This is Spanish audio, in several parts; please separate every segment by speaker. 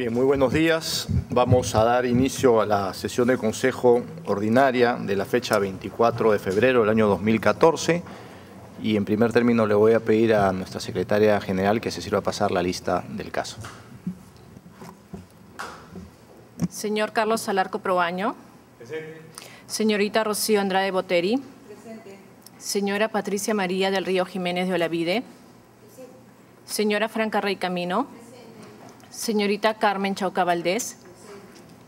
Speaker 1: Bien, muy buenos días. Vamos a dar inicio a la sesión del Consejo Ordinaria de la fecha 24 de febrero del año 2014 y en primer término le voy a pedir a nuestra secretaria general que se sirva a pasar la lista del caso.
Speaker 2: Señor Carlos Salarco Probaño. Señorita Rocío Andrade Boteri. Señora Patricia María del Río Jiménez de Olavide. Señora Franca Rey Camino. Señorita Carmen Chauca Valdés.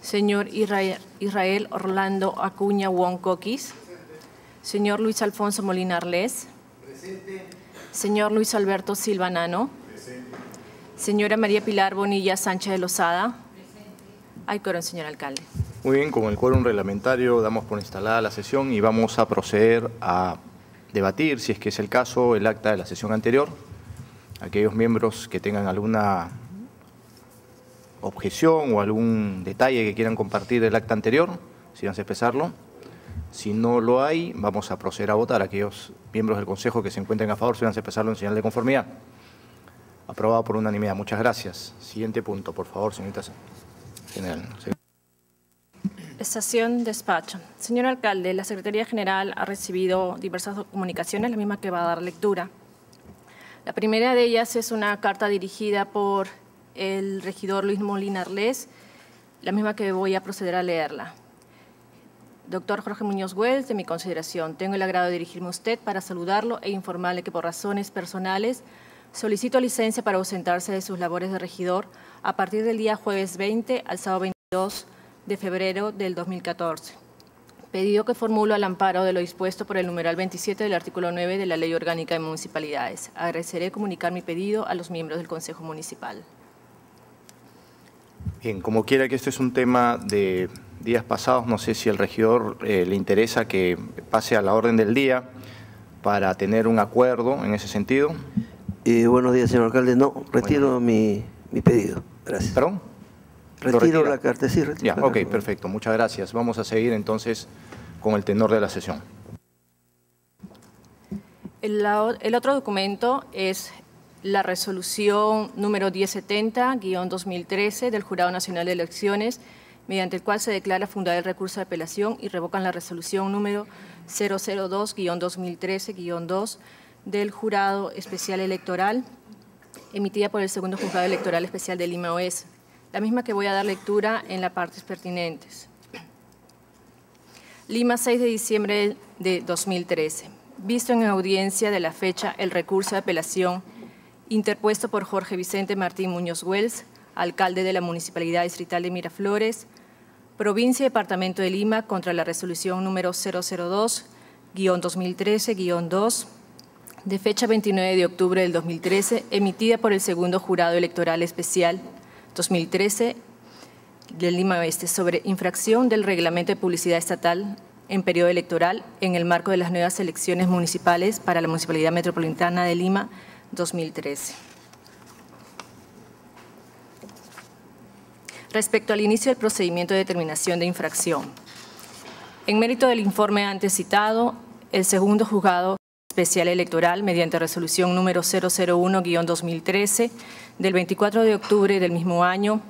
Speaker 2: Señor Israel, Orlando Acuña Wong Coquis. Señor Luis Alfonso Molina Arles. Señor Luis Alberto Silva Nano. Señora María Pilar Bonilla Sánchez de Lozada. Hay quórum, señor alcalde.
Speaker 1: Muy bien, con el quórum reglamentario damos por instalada la sesión y vamos a proceder a debatir, si es que es el caso, el acta de la sesión anterior. Aquellos miembros que tengan alguna objeción o algún detalle que quieran compartir del acta anterior, si van a expresarlo. Si no lo hay, vamos a proceder a votar. Aquellos miembros del Consejo que se encuentren a favor, si van a expresarlo en señal de conformidad. Aprobado por unanimidad. Muchas gracias. Siguiente punto, por favor, señorita general.
Speaker 2: Estación despacho. Señor alcalde, la Secretaría General ha recibido diversas comunicaciones, la misma que va a dar lectura. La primera de ellas es una carta dirigida por el regidor Luis Molina Arles, la misma que voy a proceder a leerla. Doctor Jorge Muñoz Wells, de mi consideración, tengo el agrado de dirigirme a usted para saludarlo e informarle que por razones personales solicito licencia para ausentarse de sus labores de regidor a partir del día jueves 20 al sábado 22 de febrero del 2014. Pedido que formulo al amparo de lo dispuesto por el numeral 27 del artículo 9 de la Ley Orgánica de Municipalidades. Agradeceré comunicar mi pedido a los miembros del Consejo Municipal.
Speaker 1: Bien, como quiera que este es un tema de días pasados, no sé si al regidor eh, le interesa que pase a la orden del día para tener un acuerdo en ese sentido.
Speaker 3: Eh, buenos días, señor alcalde. No, retiro mi, mi, pedido. Gracias.
Speaker 1: ¿Perdón?
Speaker 3: Retiro la carta, sí, retiro
Speaker 1: Ya, ok, perfecto. Muchas gracias. Vamos a seguir entonces con el tenor de la sesión.
Speaker 2: El, el otro documento es la resolución número 1070-2013 del Jurado Nacional de Elecciones, mediante el cual se declara fundada el recurso de apelación y revocan la resolución número 002-2013-2 del Jurado Especial Electoral, emitida por el Segundo Juzgado Electoral Especial de Lima Oeste, la misma que voy a dar lectura en las partes pertinentes. Lima, 6 de diciembre de 2013. Visto en audiencia de la fecha el recurso de apelación interpuesto por Jorge Vicente Martín Muñoz Wells, alcalde de la Municipalidad Distrital de Miraflores, provincia y departamento de Lima, contra la resolución número 002-2013-2, de fecha 29 de octubre del 2013, emitida por el segundo Jurado Electoral Especial 2013 de Lima Oeste sobre infracción del Reglamento de Publicidad Estatal en periodo electoral en el marco de las nuevas elecciones municipales para la Municipalidad Metropolitana de Lima 2013. Respecto al inicio del procedimiento de determinación de infracción, en mérito del informe antes citado, el segundo juzgado especial electoral, mediante resolución número 001-2013 del 24 de octubre del mismo año,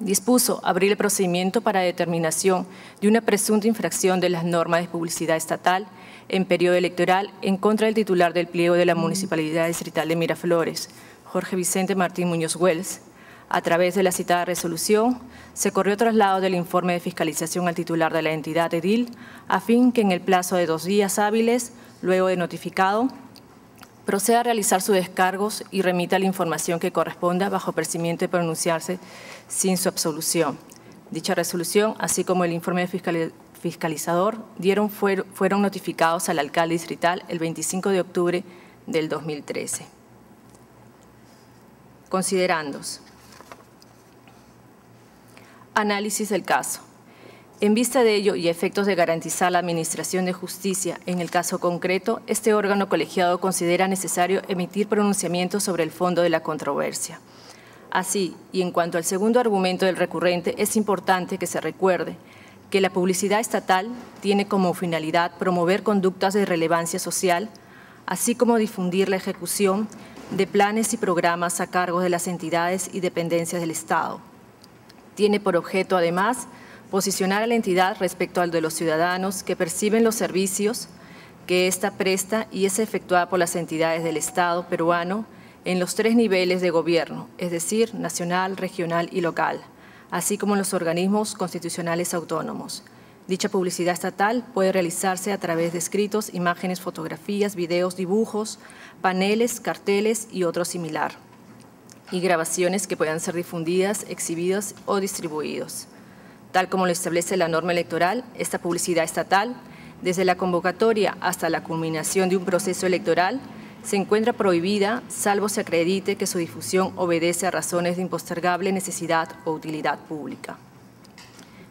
Speaker 2: dispuso abrir el procedimiento para determinación de una presunta infracción de las normas de publicidad estatal en periodo electoral en contra del titular del pliego de la Municipalidad Distrital de Miraflores, Jorge Vicente Martín Muñoz Wells. A través de la citada resolución, se corrió traslado del informe de fiscalización al titular de la entidad edil, a fin que en el plazo de dos días hábiles, luego de notificado, proceda a realizar sus descargos y remita la información que corresponda bajo percibimiento de pronunciarse sin su absolución. Dicha resolución, así como el informe fiscalizador dieron, fueron notificados al alcalde distrital el 25 de octubre del 2013. Considerandos. Análisis del caso. En vista de ello y efectos de garantizar la administración de justicia en el caso concreto, este órgano colegiado considera necesario emitir pronunciamientos sobre el fondo de la controversia. Así, y en cuanto al segundo argumento del recurrente, es importante que se recuerde que la publicidad estatal tiene como finalidad promover conductas de relevancia social, así como difundir la ejecución de planes y programas a cargo de las entidades y dependencias del Estado, Tiene por objeto, además, posicionar a la entidad respecto al de los ciudadanos que perciben los servicios que ésta presta y es efectuada por las entidades del Estado peruano en los tres niveles de gobierno, es decir, nacional, regional y local, así como en los organismos constitucionales autónomos. Dicha publicidad estatal puede realizarse a través de escritos, imágenes, fotografías, videos, dibujos, paneles, carteles y otro similar, y grabaciones que puedan ser difundidas, exhibidas o distribuidos. Tal como lo establece la norma electoral, esta publicidad estatal, desde la convocatoria hasta la culminación de un proceso electoral, se encuentra prohibida salvo se acredite que su difusión obedece a razones de impostergable necesidad o utilidad pública.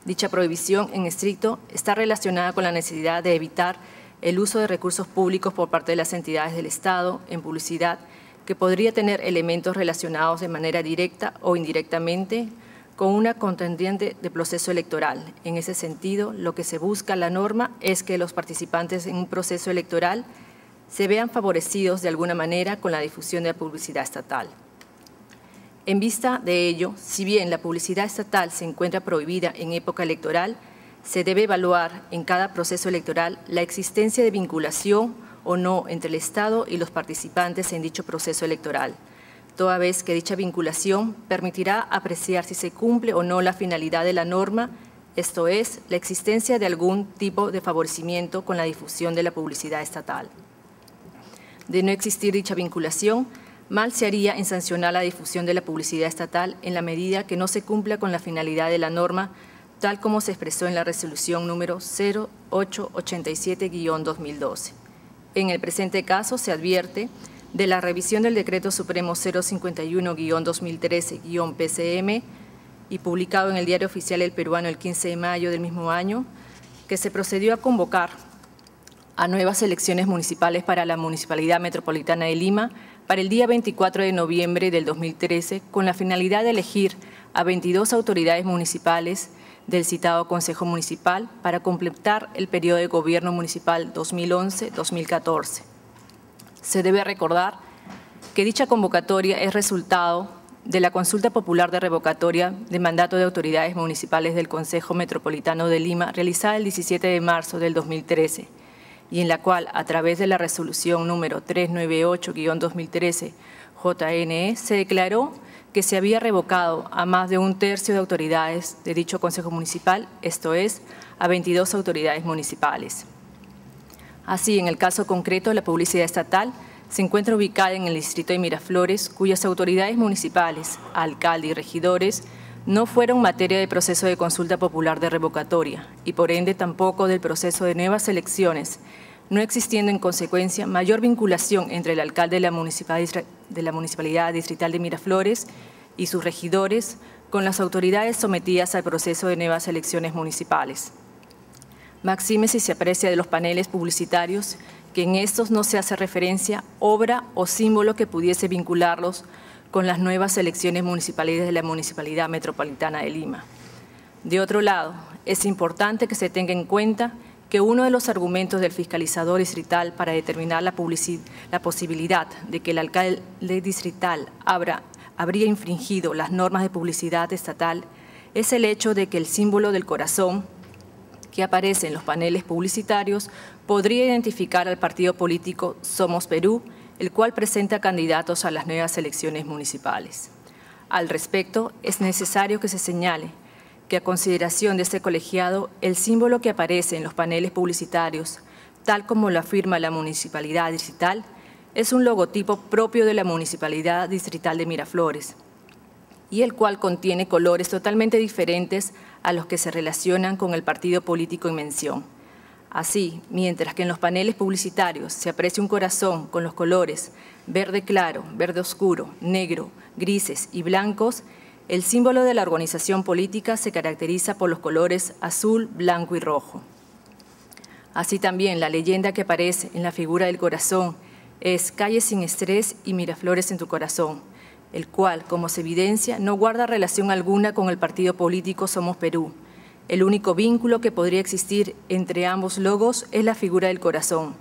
Speaker 2: Dicha prohibición en estricto está relacionada con la necesidad de evitar el uso de recursos públicos por parte de las entidades del Estado en publicidad que podría tener elementos relacionados de manera directa o indirectamente con una contendiente de proceso electoral. En ese sentido, lo que se busca la norma es que los participantes en un proceso electoral se vean favorecidos de alguna manera con la difusión de la publicidad estatal. En vista de ello, si bien la publicidad estatal se encuentra prohibida en época electoral, se debe evaluar en cada proceso electoral la existencia de vinculación o no entre el Estado y los participantes en dicho proceso electoral, toda vez que dicha vinculación permitirá apreciar si se cumple o no la finalidad de la norma, esto es, la existencia de algún tipo de favorecimiento con la difusión de la publicidad estatal de no existir dicha vinculación, mal se haría en sancionar la difusión de la publicidad estatal en la medida que no se cumpla con la finalidad de la norma, tal como se expresó en la resolución número 0887-2012. En el presente caso se advierte de la revisión del Decreto Supremo 051-2013-PCM y publicado en el Diario Oficial El Peruano el 15 de mayo del mismo año, que se procedió a convocar a nuevas elecciones municipales para la Municipalidad Metropolitana de Lima para el día 24 de noviembre del 2013 con la finalidad de elegir a 22 autoridades municipales del citado Consejo Municipal para completar el periodo de gobierno municipal 2011-2014. Se debe recordar que dicha convocatoria es resultado de la consulta popular de revocatoria de mandato de autoridades municipales del Consejo Metropolitano de Lima realizada el 17 de marzo del 2013 y en la cual, a través de la resolución número 398-2013 JNE, se declaró que se había revocado a más de un tercio de autoridades de dicho Consejo Municipal, esto es, a 22 autoridades municipales. Así, en el caso concreto, la publicidad estatal se encuentra ubicada en el distrito de Miraflores, cuyas autoridades municipales, alcalde y regidores, no fueron materia de proceso de consulta popular de revocatoria y por ende tampoco del proceso de nuevas elecciones, no existiendo en consecuencia mayor vinculación entre el alcalde de la Municipalidad, Distrital de Miraflores y sus regidores con las autoridades sometidas al proceso de nuevas elecciones municipales. Maxime si se aprecia de los paneles publicitarios que en estos no se hace referencia obra o símbolo que pudiese vincularlos con las nuevas elecciones municipales de la Municipalidad Metropolitana de Lima. De otro lado, es importante que se tenga en cuenta que uno de los argumentos del fiscalizador distrital para determinar la, posibilidad de que el alcalde distrital habría infringido las normas de publicidad estatal es el hecho de que el símbolo del corazón que aparece en los paneles publicitarios podría identificar al partido político Somos Perú el cual presenta candidatos a las nuevas elecciones municipales. Al respecto, es necesario que se señale que a consideración de este colegiado, el símbolo que aparece en los paneles publicitarios, tal como lo afirma la Municipalidad Distrital, es un logotipo propio de la Municipalidad Distrital de Miraflores, y el cual contiene colores totalmente diferentes a los que se relacionan con el partido político en mención. Así, mientras que en los paneles publicitarios se aprecia un corazón con los colores verde claro, verde oscuro, negro, grises y blancos, el símbolo de la organización política se caracteriza por los colores azul, blanco y rojo. Así también la leyenda que aparece en la figura del corazón es Calle sin estrés y Miraflores en tu corazón, el cual, como se evidencia, no guarda relación alguna con el partido político Somos Perú, el único vínculo que podría existir entre ambos logos es la figura del corazón.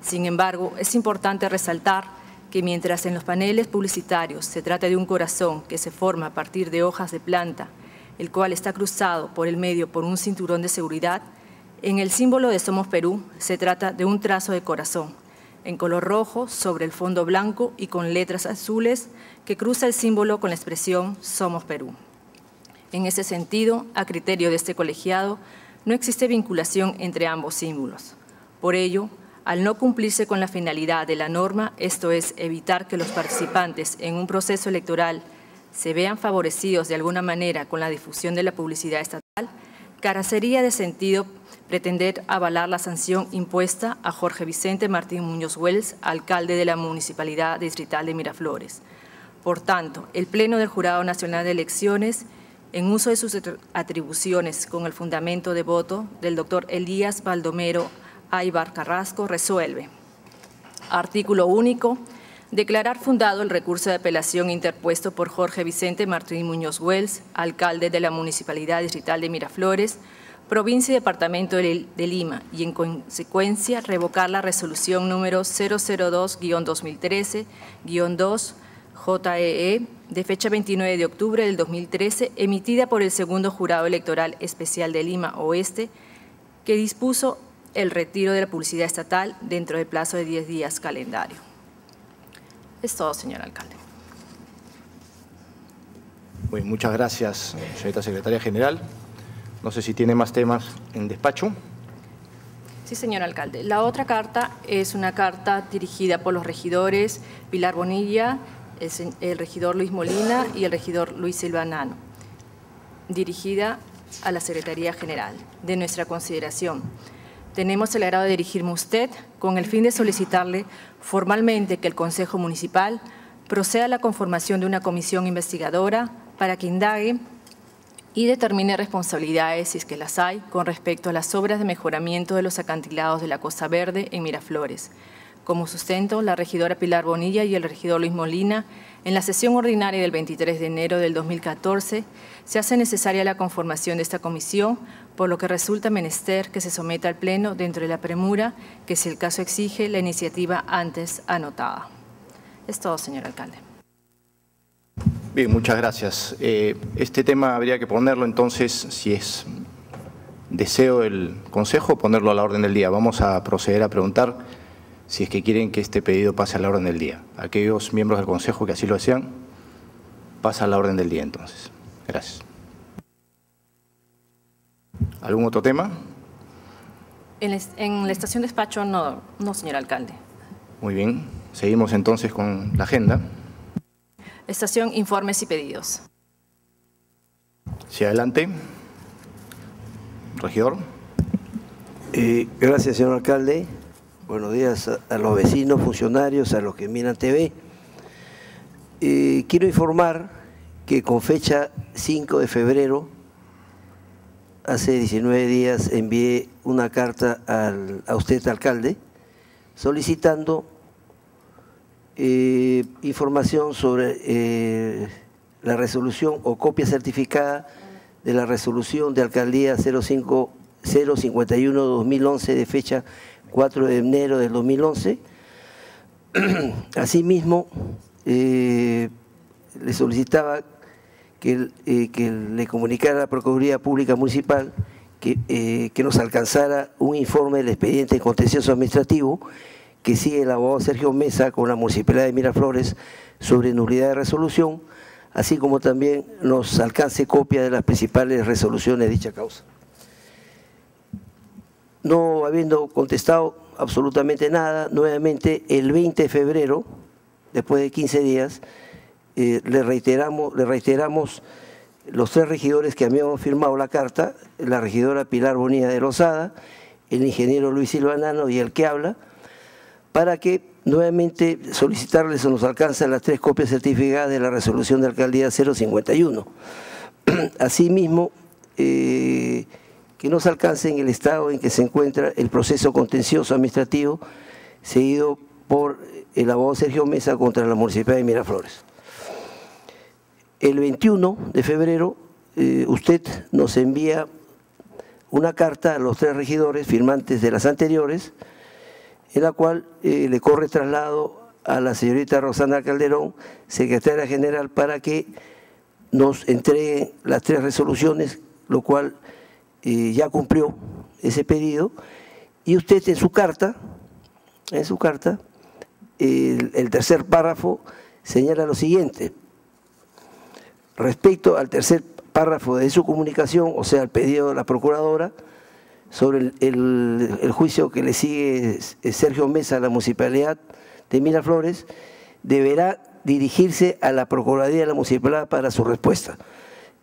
Speaker 2: Sin embargo, es importante resaltar que mientras en los paneles publicitarios se trata de un corazón que se forma a partir de hojas de planta, el cual está cruzado por el medio por un cinturón de seguridad, en el símbolo de Somos Perú se trata de un trazo de corazón, en color rojo sobre el fondo blanco y con letras azules que cruza el símbolo con la expresión Somos Perú. En ese sentido, a criterio de este colegiado, no existe vinculación entre ambos símbolos. Por ello, al no cumplirse con la finalidad de la norma, esto es, evitar que los participantes en un proceso electoral se vean favorecidos de alguna manera con la difusión de la publicidad estatal, carecería de sentido pretender avalar la sanción impuesta a Jorge Vicente Martín Muñoz Wells, alcalde de la Municipalidad Distrital de Miraflores. Por tanto, el Pleno del Jurado Nacional de Elecciones en uso de sus atribuciones con el fundamento de voto del doctor Elías Baldomero Aybar Carrasco, resuelve. Artículo único. Declarar fundado el recurso de apelación interpuesto por Jorge Vicente Martín Muñoz Wells, alcalde de la Municipalidad Distrital de Miraflores, provincia y departamento de Lima, y en consecuencia revocar la resolución número 002-2013-2 JEE e, de fecha 29 de octubre del 2013, emitida por el segundo Jurado Electoral Especial de Lima Oeste, que dispuso el retiro de la publicidad estatal dentro del plazo de 10 días calendario. Es todo, señor alcalde.
Speaker 1: Muy muchas gracias, señorita secretaria general. No sé si tiene más temas en despacho.
Speaker 2: Sí, señor alcalde. La otra carta es una carta dirigida por los regidores Pilar Bonilla, el, regidor Luis Molina y el regidor Luis Silva Nano, dirigida a la Secretaría General. De nuestra consideración, tenemos el agrado de dirigirme a usted con el fin de solicitarle formalmente que el Consejo Municipal proceda a la conformación de una comisión investigadora para que indague y determine responsabilidades, si es que las hay, con respecto a las obras de mejoramiento de los acantilados de la Costa Verde en Miraflores, como sustento, la regidora Pilar Bonilla y el regidor Luis Molina, en la sesión ordinaria del 23 de enero del 2014, se hace necesaria la conformación de esta comisión, por lo que resulta menester que se someta al Pleno dentro de la premura que, si el caso exige, la iniciativa antes anotada. Es todo, señor alcalde.
Speaker 1: Bien, muchas gracias. Eh, este tema habría que ponerlo entonces, si es deseo del Consejo, ponerlo a la orden del día. Vamos a proceder a preguntar si es que quieren que este pedido pase a la orden del día. Aquellos miembros del Consejo que así lo desean, pasa a la orden del día entonces. Gracias. ¿Algún otro tema?
Speaker 2: En la estación de despacho no, no, señor alcalde.
Speaker 1: Muy bien. Seguimos entonces con la agenda.
Speaker 2: Estación informes y pedidos.
Speaker 1: Sí, adelante. Regidor.
Speaker 3: Eh, gracias, señor alcalde. Buenos días a, los vecinos, funcionarios, a los que miran TV. Eh, quiero informar que con fecha 5 de febrero, hace 19 días, envié una carta a usted, alcalde, solicitando eh, información sobre eh, la resolución o copia certificada de la resolución de alcaldía 05 051-2011 de fecha 4 de enero del 2011. Asimismo, eh, le solicitaba que, eh, que, le comunicara a la Procuraduría Pública Municipal que, eh, que, nos alcanzara un informe del expediente contencioso administrativo que sigue el abogado Sergio Mesa con la Municipalidad de Miraflores sobre nulidad de resolución, así como también nos alcance copia de las principales resoluciones de dicha causa no habiendo contestado absolutamente nada, nuevamente el 20 de febrero, después de 15 días, eh, le, reiteramos, le reiteramos los tres regidores que habíamos firmado la carta, la regidora Pilar Bonilla de Rosada, el ingeniero Luis Silvanano y el que habla, para que nuevamente solicitarles o nos alcanzan las tres copias certificadas de la resolución de alcaldía 051. Asimismo, eh, que no se alcance en el estado en que se encuentra el proceso contencioso administrativo seguido por el abogado Sergio Mesa contra la Municipalidad de Miraflores. El 21 de febrero eh, usted nos envía una carta a los tres regidores firmantes de las anteriores, en la cual eh, le corre traslado a la señorita Rosana Calderón, secretaria general, para que nos entregue las tres resoluciones, lo cual eh, ya cumplió ese pedido, y usted en su carta, en su carta, el, tercer párrafo señala lo siguiente, respecto al tercer párrafo de su comunicación, o sea, el pedido de la Procuradora, sobre el, juicio que le sigue Sergio Mesa a la Municipalidad de Miraflores, deberá dirigirse a la Procuraduría de la Municipalidad para su respuesta.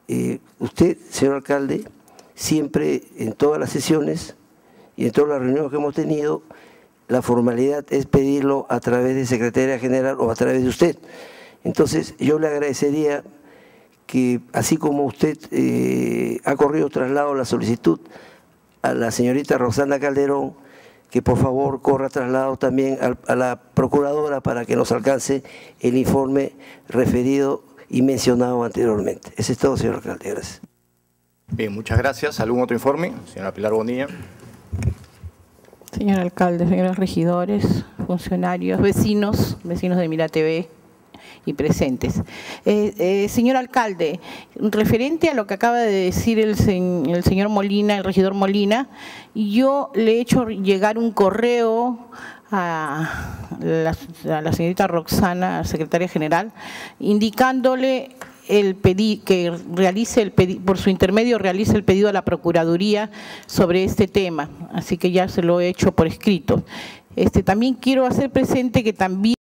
Speaker 3: Eh, usted, señor alcalde, siempre en todas las sesiones y en todas las reuniones que hemos tenido, la formalidad es pedirlo a través de Secretaría General o a través de usted. Entonces, yo le agradecería que, así como usted eh, ha corrido traslado la solicitud a la señorita Roxana Calderón, que por favor corra traslado también a, la procuradora para que nos alcance el informe referido y mencionado anteriormente. Ese es todo, señor alcalde. Gracias.
Speaker 1: Bien, muchas gracias. ¿Algún otro informe? Señora Pilar Bonilla.
Speaker 4: Señor alcalde, señores regidores, funcionarios, vecinos, vecinos de Mira TV, y presentes. Eh, eh, señor alcalde, referente a lo que acaba de decir el, señor Molina, el regidor Molina, yo le he hecho llegar un correo a la señorita Roxana, secretaria general, indicándole el que realice el por su intermedio realice el pedido a la Procuraduría sobre este tema, así que ya se lo he hecho por escrito. Este, también quiero hacer presente que también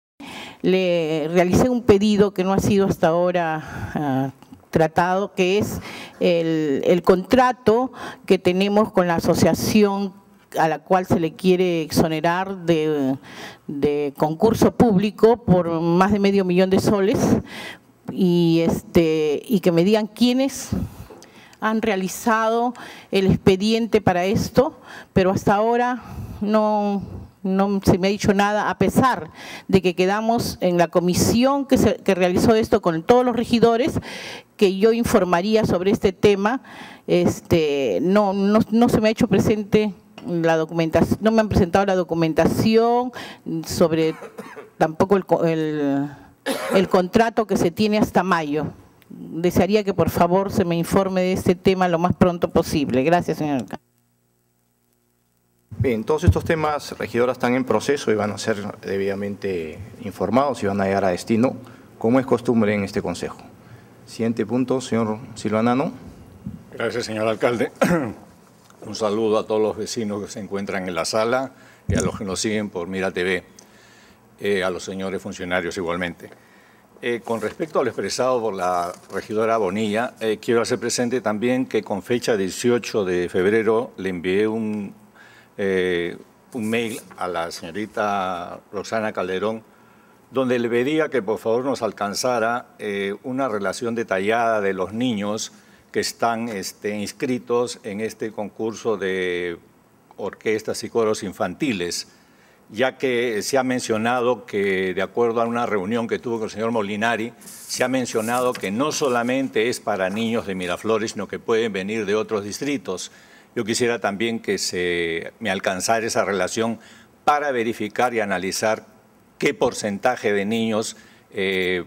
Speaker 4: le realicé un pedido que no ha sido hasta ahora ah, tratado, que es el, contrato que tenemos con la asociación a la cual se le quiere exonerar de, de, concurso público por más de medio millón de soles y, este, y que me digan quiénes han realizado el expediente para esto, pero hasta ahora no, no se me ha dicho nada, a pesar de que quedamos en la comisión que, se, realizó esto con todos los regidores, que yo informaría sobre este tema, este, no, no, se me ha hecho presente la documentación, no me han presentado la documentación sobre tampoco el, el contrato que se tiene hasta mayo. Desearía que por favor se me informe de este tema lo más pronto posible. Gracias, señor alcalde.
Speaker 1: Bien, todos estos temas, regidoras, están en proceso y van a ser debidamente informados y van a llegar a destino, como es costumbre en este Consejo. Siguiente punto, señor Silvanano.
Speaker 5: Gracias, señor alcalde. Un saludo a todos los vecinos que se encuentran en la sala y a los que nos siguen por Mira TV, eh, a los señores funcionarios igualmente. Eh, con respecto a lo expresado por la regidora Bonilla, eh, quiero hacer presente también que con fecha 18 de febrero le envié un, un mail a la señorita Roxana Calderón, donde le pedía que por favor nos alcanzara una relación detallada de los niños que están este, inscritos en este concurso de orquestas y coros infantiles, ya que se ha mencionado que, de acuerdo a una reunión que tuvo con el señor Molinari, se ha mencionado que no solamente es para niños de Miraflores, sino que pueden venir de otros distritos. Yo quisiera también que se me alcanzara esa relación para verificar y analizar qué porcentaje de niños eh,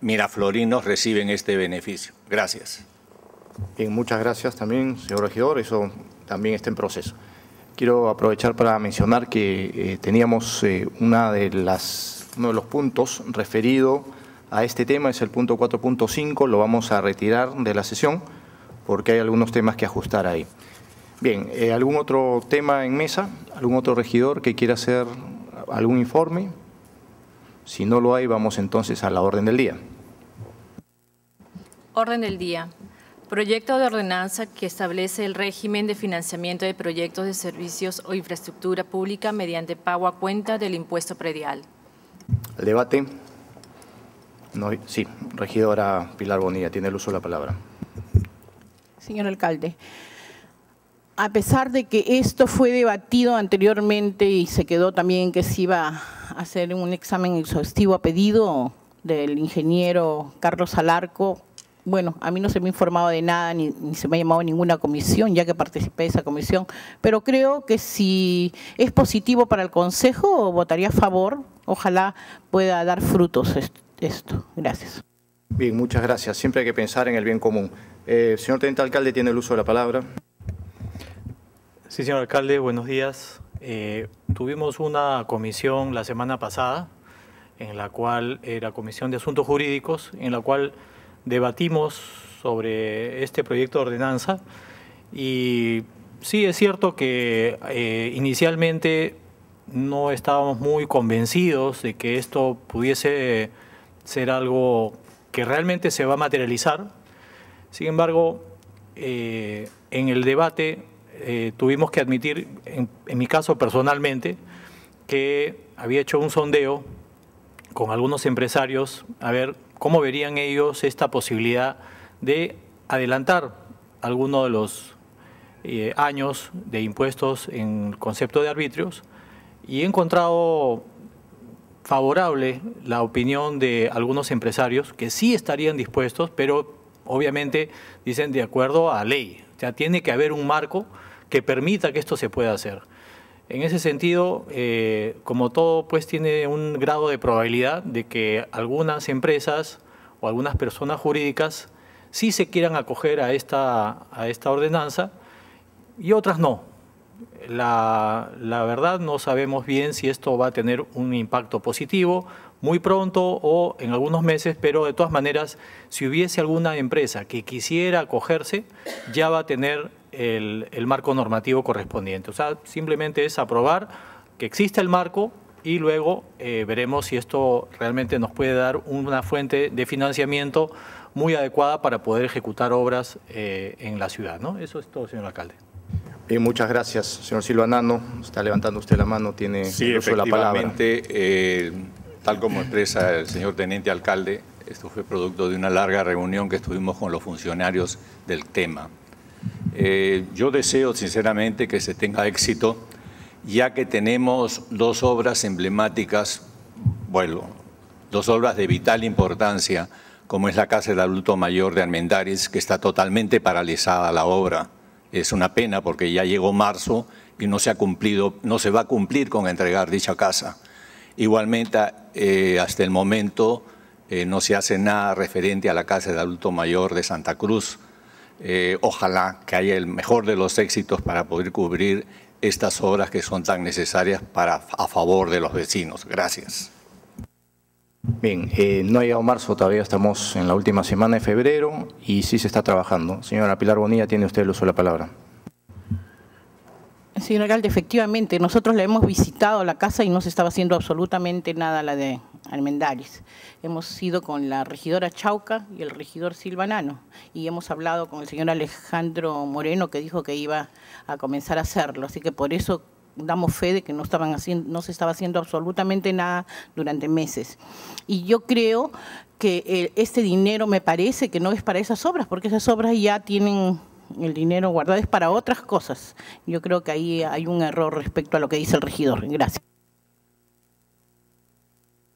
Speaker 5: miraflorinos reciben este beneficio. Gracias.
Speaker 1: Bien, muchas gracias también, señor regidor. Eso también está en proceso. Quiero aprovechar para mencionar que eh, teníamos eh, una de las, uno de los puntos referido a este tema, es el punto 4.5, lo vamos a retirar de la sesión porque hay algunos temas que ajustar ahí. Bien, eh, ¿algún otro tema en mesa? ¿Algún otro regidor que quiera hacer algún informe? Si no lo hay, vamos entonces a la orden del día.
Speaker 2: Orden del día. Proyecto de ordenanza que establece el régimen de financiamiento de proyectos de servicios o infraestructura pública mediante pago a cuenta del impuesto predial.
Speaker 1: El debate. sí, regidora Pilar Bonilla, tiene el uso de la palabra.
Speaker 4: Señor alcalde, a pesar de que esto fue debatido anteriormente y se quedó también que se iba a hacer un examen exhaustivo a pedido del ingeniero Carlos Alarco, bueno, a mí no se me ha informado de nada ni, se me ha llamado a ninguna comisión, ya que participé de esa comisión, pero creo que si es positivo para el Consejo, votaría a favor. Ojalá pueda dar frutos esto. Gracias.
Speaker 1: Bien, muchas gracias. Siempre hay que pensar en el bien común. Eh, señor Teniente Alcalde, tiene el uso de la palabra.
Speaker 6: Sí, señor alcalde, buenos días. Eh, tuvimos una comisión la semana pasada, en la cual era Comisión de Asuntos Jurídicos, en la cual debatimos sobre este proyecto de ordenanza y sí es cierto que eh, inicialmente no estábamos muy convencidos de que esto pudiese ser algo que realmente se va a materializar. Sin embargo, eh, en el debate eh, tuvimos que admitir, en, en mi caso personalmente, que había hecho un sondeo con algunos empresarios a ver cómo verían ellos esta posibilidad de adelantar algunos de los eh, años de impuestos en concepto de arbitrios y he encontrado favorable la opinión de algunos empresarios que sí estarían dispuestos, pero obviamente dicen de acuerdo a ley. O sea, tiene que haber un marco que permita que esto se pueda hacer. En ese sentido, eh, como todo, pues tiene un grado de probabilidad de que algunas empresas o algunas personas jurídicas sí se quieran acoger a esta, ordenanza y otras no. La, verdad no sabemos bien si esto va a tener un impacto positivo muy pronto o en algunos meses, pero de todas maneras, si hubiese alguna empresa que quisiera acogerse, ya va a tener el, el marco normativo correspondiente. O sea, simplemente es aprobar que existe el marco y luego eh, veremos si esto realmente nos puede dar una fuente de financiamiento muy adecuada para poder ejecutar obras eh, en la ciudad. ¿no? Eso es todo, señor alcalde.
Speaker 1: Bien, muchas gracias, señor Silvanano. Está levantando usted la mano, tiene
Speaker 5: sí,
Speaker 1: el uso de la palabra.
Speaker 5: efectivamente, eh, tal como expresa el señor teniente alcalde, esto fue producto de una larga reunión que estuvimos con los funcionarios del tema. Eh, yo deseo sinceramente que se tenga éxito, ya que tenemos dos obras emblemáticas, bueno, dos obras de vital importancia, como es la Casa del Adulto Mayor de Almendares, que está totalmente paralizada la obra es una pena porque ya llegó marzo y no se ha cumplido, no se va a cumplir con entregar dicha casa. Igualmente, eh, hasta el momento eh, no se hace nada referente a la casa de adulto mayor de Santa Cruz. Eh, ojalá que haya el mejor de los éxitos para poder cubrir estas obras que son tan necesarias para, a favor de los vecinos. Gracias.
Speaker 1: Bien, eh, no ha llegado marzo, todavía estamos en la última semana de febrero y sí se está trabajando. Señora Pilar Bonilla, tiene usted el uso de la palabra.
Speaker 4: Señor alcalde, efectivamente, nosotros le hemos visitado la casa y no se estaba haciendo absolutamente nada la de Almendaris. Hemos ido con la regidora Chauca y el regidor Silvanano y hemos hablado con el señor Alejandro Moreno que dijo que iba a comenzar a hacerlo. Así que por eso damos fe de que no, estaban haciendo, no se estaba haciendo absolutamente nada durante meses. Y yo creo que eh, este dinero me parece que no es para esas obras, porque esas obras ya tienen el dinero guardado, es para otras cosas. Yo creo que ahí hay un error respecto a lo que dice el regidor. Gracias.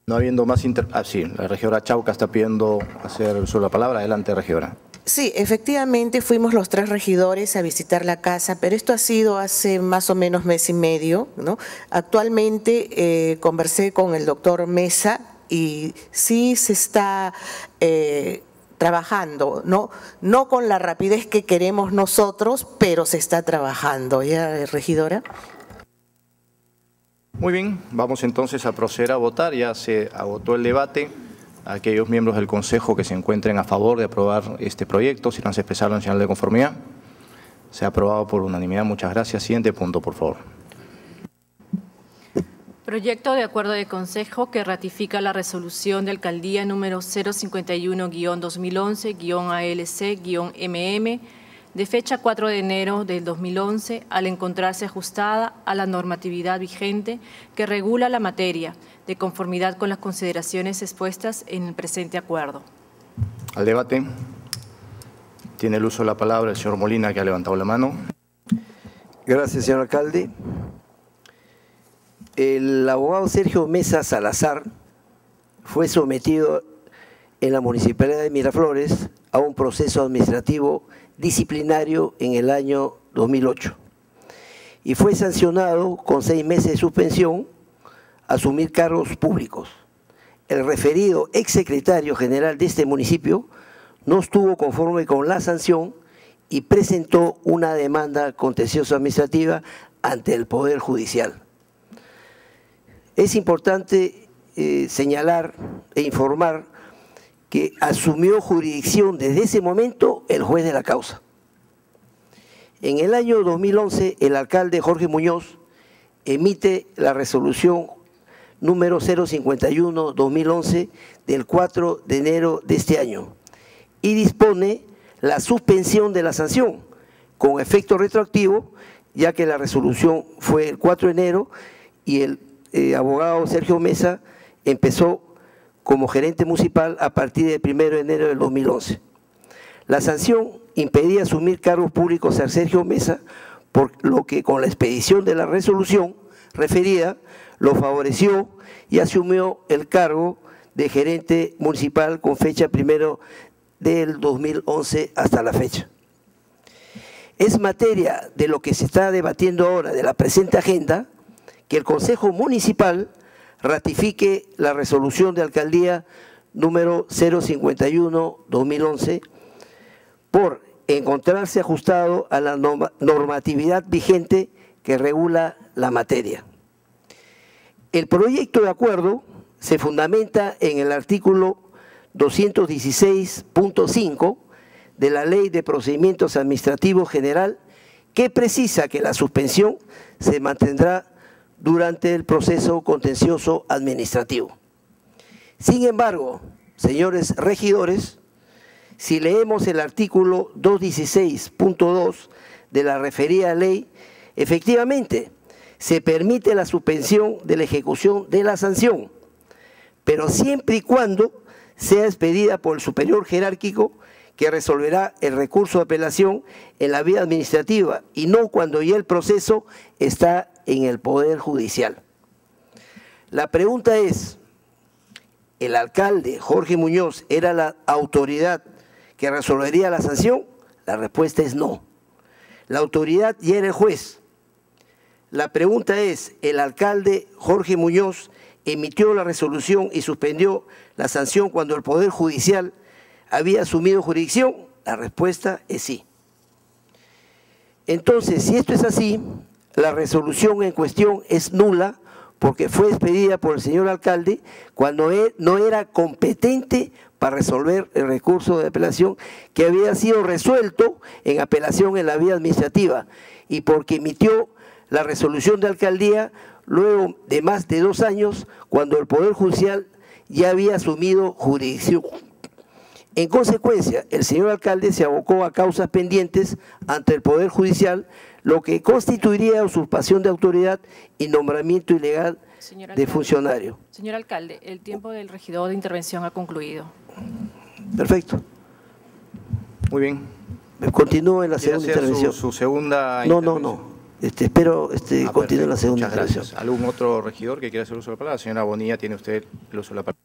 Speaker 1: No habiendo más... Inter... Ah, sí, la regidora Chauca está pidiendo hacer uso de la palabra. Adelante, regidora.
Speaker 7: Sí, efectivamente fuimos los tres regidores a visitar la casa, pero esto ha sido hace más o menos mes y medio. ¿no? Actualmente eh, conversé con el doctor Mesa y sí se está eh, trabajando, ¿no? no con la rapidez que queremos nosotros, pero se está trabajando. ¿Ya, regidora?
Speaker 1: Muy bien, vamos entonces a proceder a votar. Ya se agotó el debate aquellos miembros del Consejo que se encuentren a favor de aprobar este proyecto, si no se expresaron en señal de conformidad. Se ha aprobado por unanimidad. Muchas gracias. Siguiente punto, por favor.
Speaker 2: Proyecto de acuerdo de Consejo que ratifica la resolución de Alcaldía número 051-2011-ALC-MM de fecha 4 de enero del 2011 al encontrarse ajustada a la normatividad vigente que regula la materia de conformidad con las consideraciones expuestas en el presente acuerdo.
Speaker 1: Al debate. Tiene el uso de la palabra el señor Molina, que ha levantado la mano.
Speaker 3: Gracias, señor alcalde. El abogado Sergio Mesa Salazar fue sometido en la Municipalidad de Miraflores a un proceso administrativo disciplinario en el año 2008 y fue sancionado con seis meses de suspensión asumir cargos públicos. el referido exsecretario general de este municipio no estuvo conforme con la sanción y presentó una demanda contencioso administrativa ante el Poder Judicial. Es importante eh, señalar e informar que asumió jurisdicción desde ese momento el juez de la causa. En el año 2011, el alcalde Jorge Muñoz emite la resolución número 051-2011 del 4 de enero de este año y dispone la suspensión de la sanción con efecto retroactivo, ya que la resolución fue el 4 de enero y el eh, abogado Sergio Mesa empezó como gerente municipal a partir del 1 de enero del 2011. La sanción impedía asumir cargos públicos a Sergio Mesa, por lo que con la expedición de la resolución referida lo favoreció y asumió el cargo de gerente municipal con fecha primero del 2011 hasta la fecha. Es materia de lo que se está debatiendo ahora de la presente agenda que el Consejo Municipal ratifique la resolución de alcaldía número 051-2011 por encontrarse ajustado a la normatividad vigente que regula la materia. El proyecto de acuerdo se fundamenta en el artículo 216.5 de la Ley de Procedimientos Administrativos General que precisa que la suspensión se mantendrá durante el proceso contencioso administrativo. Sin embargo, señores regidores, si leemos el artículo 216.2 de la referida ley, efectivamente se permite la suspensión de la ejecución de la sanción, pero siempre y cuando sea expedida por el superior jerárquico que resolverá el recurso de apelación en la vía administrativa y no cuando ya el proceso está en el Poder Judicial. La pregunta es, ¿el alcalde Jorge Muñoz era la autoridad que resolvería la sanción? La respuesta es no. La autoridad ya era el juez. La pregunta es, ¿el alcalde Jorge Muñoz emitió la resolución y suspendió la sanción cuando el Poder Judicial había asumido jurisdicción? La respuesta es sí. Entonces, si esto es así, la resolución en cuestión es nula porque fue expedida por el señor alcalde cuando él no era competente para resolver el recurso de apelación que había sido resuelto en apelación en la vía administrativa y porque emitió la resolución de alcaldía luego de más de dos años cuando el Poder Judicial ya había asumido jurisdicción. En consecuencia, el señor alcalde se abocó a causas pendientes ante el Poder Judicial lo que constituiría usurpación de autoridad y nombramiento ilegal de funcionario.
Speaker 2: Señor alcalde, el tiempo del regidor de intervención ha concluido.
Speaker 3: Perfecto.
Speaker 1: Muy bien.
Speaker 3: Continúo en la segunda intervención.
Speaker 1: Su, segunda
Speaker 3: No, no, no. Este, espero este,
Speaker 1: ah,
Speaker 3: continúe en la segunda
Speaker 1: Muchas
Speaker 3: intervención.
Speaker 1: ¿Algún otro regidor que quiera hacer uso de la palabra? Señora Bonilla, tiene usted el uso de la palabra.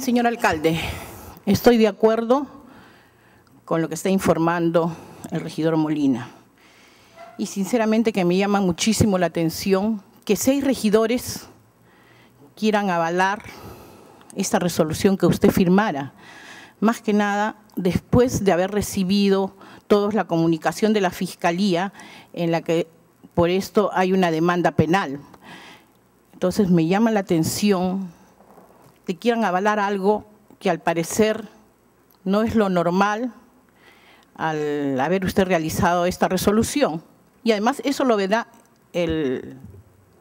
Speaker 4: Señor alcalde, estoy de acuerdo con lo que está informando el regidor Molina. Y sinceramente que me llama muchísimo la atención que seis regidores quieran avalar esta resolución que usted firmara. Más que nada, después de haber recibido toda la comunicación de la Fiscalía en la que por esto hay una demanda penal. Entonces me llama la atención que quieran avalar algo que al parecer no es lo normal al haber usted realizado esta resolución. Y además eso lo verá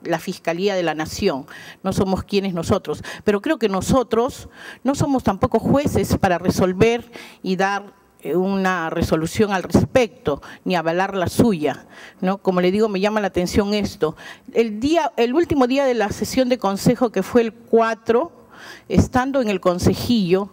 Speaker 4: la Fiscalía de la Nación, no somos quienes nosotros. Pero creo que nosotros no somos tampoco jueces para resolver y dar eh, una resolución al respecto, ni avalar la suya. ¿no? Como le digo, me llama la atención esto. El, día, el último día de la sesión de consejo, que fue el 4, estando en el consejillo,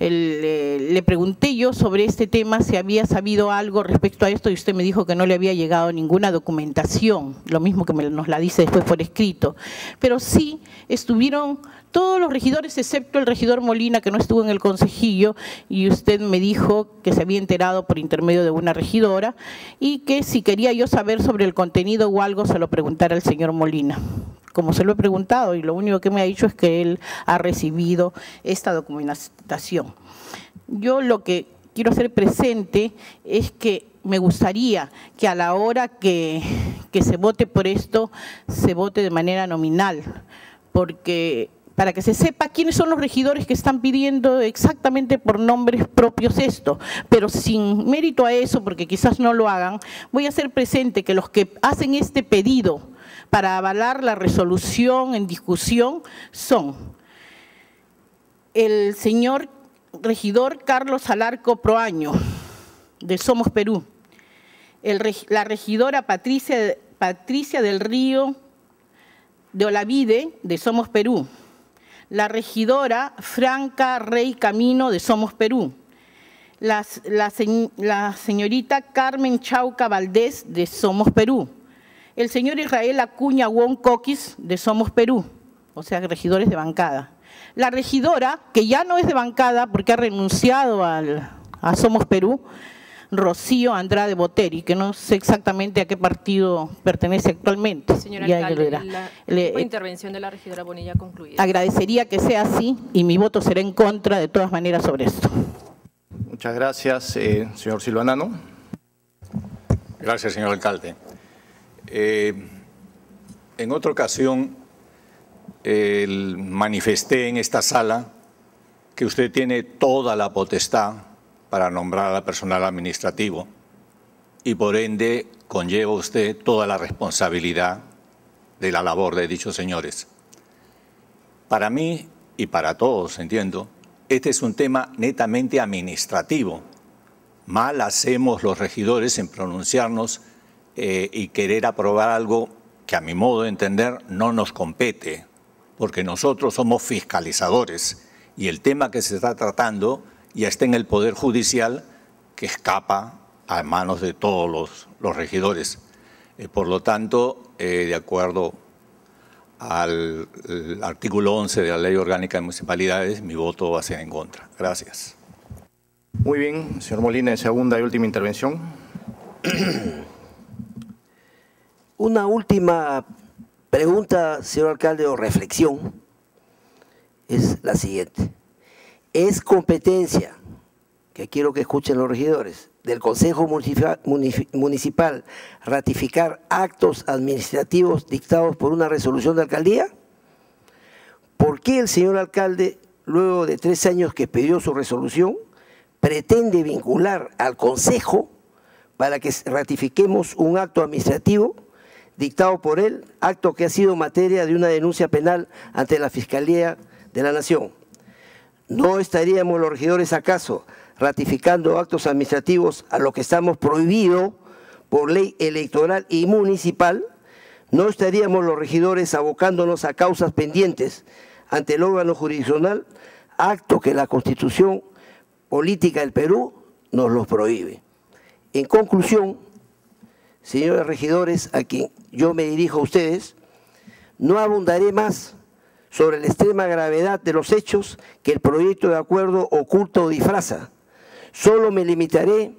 Speaker 4: eh, le pregunté yo sobre este tema si había sabido algo respecto a esto y usted me dijo que no le había llegado ninguna documentación, lo mismo que nos la dice después por escrito. Pero sí estuvieron todos los regidores, excepto el regidor Molina, que no estuvo en el consejillo, y usted me dijo que se había enterado por intermedio de una regidora y que si quería yo saber sobre el contenido o algo se lo preguntara al señor Molina como se lo he preguntado, y lo único que me ha dicho es que él ha recibido esta documentación. Yo lo que quiero hacer presente es que me gustaría que a la hora que, se vote por esto, se vote de manera nominal, porque para que se sepa quiénes son los regidores que están pidiendo exactamente por nombres propios esto. Pero sin mérito a eso, porque quizás no lo hagan, voy a hacer presente que los que hacen este pedido para avalar la resolución en discusión son el señor regidor Carlos Alarco Proaño, de Somos Perú, la regidora Patricia, Patricia del Río de Olavide, de Somos Perú, la regidora Franca Rey Camino de Somos Perú, la, señorita Carmen Chauca Valdés de Somos Perú, el señor Israel Acuña Won Coquis de Somos Perú, o sea, regidores de bancada. La regidora, que ya no es de bancada porque ha renunciado a Somos Perú, Rocío Andrade Boteri, que no sé exactamente a qué partido pertenece actualmente.
Speaker 2: Señora alcalde, la, eh, intervención de la regidora Bonilla concluida.
Speaker 4: Agradecería que sea así y mi voto será en contra de todas maneras sobre esto.
Speaker 1: Muchas gracias, eh, señor Silvanano.
Speaker 5: Gracias, señor alcalde. Eh, en otra ocasión manifesté en esta sala que usted tiene toda la potestad para nombrar al personal administrativo y por ende conlleva usted toda la responsabilidad de la labor de dichos señores. Para mí y para todos, entiendo, este es un tema netamente administrativo. Mal hacemos los regidores en pronunciarnos eh, y querer aprobar algo que a mi modo de entender no nos compete, porque nosotros somos fiscalizadores y el tema que se está tratando ya está en el Poder Judicial que escapa a manos de todos los, regidores. Eh, por lo tanto, eh, de acuerdo al, artículo 11 de la Ley Orgánica de Municipalidades, mi voto va a ser en contra. Gracias.
Speaker 1: Muy bien, señor Molina, en segunda y última intervención.
Speaker 3: Una última pregunta, señor alcalde, o reflexión, es la siguiente. Es competencia, que quiero que escuchen los regidores, del Consejo Municipal, ratificar actos administrativos dictados por una resolución de alcaldía? ¿Por qué el señor alcalde, luego de tres años que pidió su resolución, pretende vincular al Consejo para que ratifiquemos un acto administrativo dictado por él, acto que ha sido materia de una denuncia penal ante la Fiscalía de la Nación? ¿No estaríamos los regidores acaso ratificando actos administrativos a lo que estamos prohibido por ley electoral y municipal? ¿No estaríamos los regidores abocándonos a causas pendientes ante el órgano jurisdiccional, acto que la Constitución Política del Perú nos los prohíbe? En conclusión, señores regidores, a quien yo me dirijo a ustedes, no abundaré más sobre la extrema gravedad de los hechos que el proyecto de acuerdo oculta o disfraza. Solo me limitaré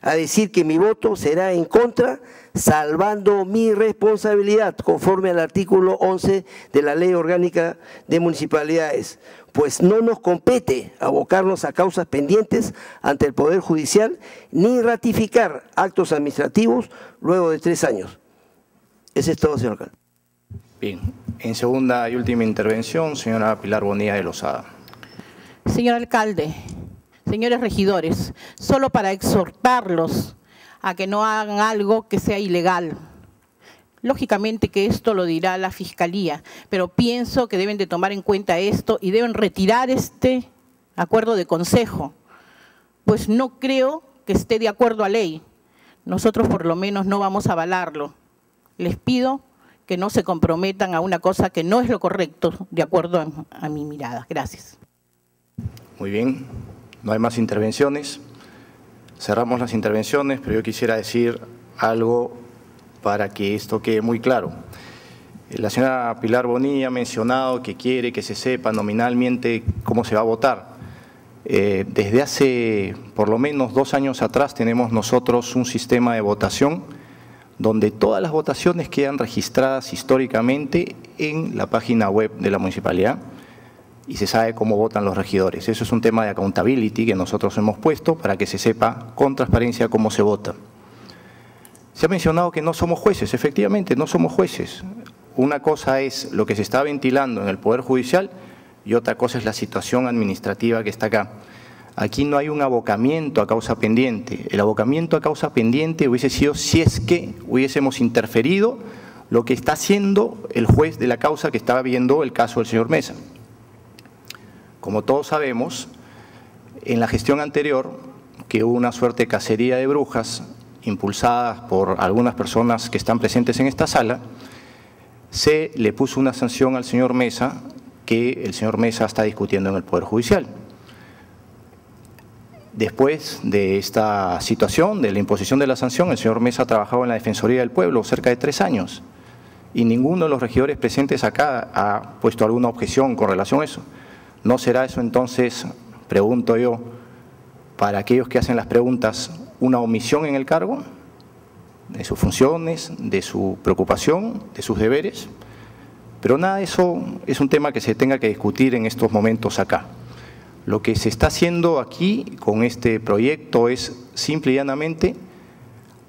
Speaker 3: a decir que mi voto será en contra, salvando mi responsabilidad conforme al artículo 11 de la Ley Orgánica de Municipalidades, pues no nos compete abocarnos a causas pendientes ante el Poder Judicial ni ratificar actos administrativos luego de tres años. Ese es todo, señor alcalde.
Speaker 1: Bien, en segunda y última intervención, señora Pilar Bonilla de Lozada.
Speaker 4: Señor alcalde, señores regidores, solo para exhortarlos a que no hagan algo que sea ilegal. Lógicamente que esto lo dirá la Fiscalía, pero pienso que deben de tomar en cuenta esto y deben retirar este acuerdo de consejo, pues no creo que esté de acuerdo a ley. Nosotros por lo menos no vamos a avalarlo. Les pido que no se comprometan a una cosa que no es lo correcto, de acuerdo a, mi mirada. Gracias.
Speaker 1: Muy bien, no hay más intervenciones. Cerramos las intervenciones, pero yo quisiera decir algo para que esto quede muy claro. La señora Pilar Bonilla ha mencionado que quiere que se sepa nominalmente cómo se va a votar. Eh, desde hace por lo menos dos años atrás tenemos nosotros un sistema de votación donde todas las votaciones quedan registradas históricamente en la página web de la municipalidad y se sabe cómo votan los regidores. Eso es un tema de accountability que nosotros hemos puesto para que se sepa con transparencia cómo se vota. Se ha mencionado que no somos jueces, efectivamente, no somos jueces. Una cosa es lo que se está ventilando en el Poder Judicial y otra cosa es la situación administrativa que está acá. Aquí no hay un abocamiento a causa pendiente. El abocamiento a causa pendiente hubiese sido si es que hubiésemos interferido lo que está haciendo el juez de la causa que estaba viendo el caso del señor Mesa. Como todos sabemos, en la gestión anterior, que hubo una suerte de cacería de brujas impulsadas por algunas personas que están presentes en esta sala, se le puso una sanción al señor Mesa que el señor Mesa está discutiendo en el Poder Judicial. Después de esta situación, de la imposición de la sanción, el señor Mesa ha trabajado en la Defensoría del Pueblo cerca de tres años y ninguno de los regidores presentes acá ha puesto alguna objeción con relación a eso. ¿No será eso entonces, pregunto yo, para aquellos que hacen las preguntas, una omisión en el cargo de sus funciones, de su preocupación, de sus deberes? Pero nada eso es un tema que se tenga que discutir en estos momentos acá. Lo que se está haciendo aquí con este proyecto es simple y llanamente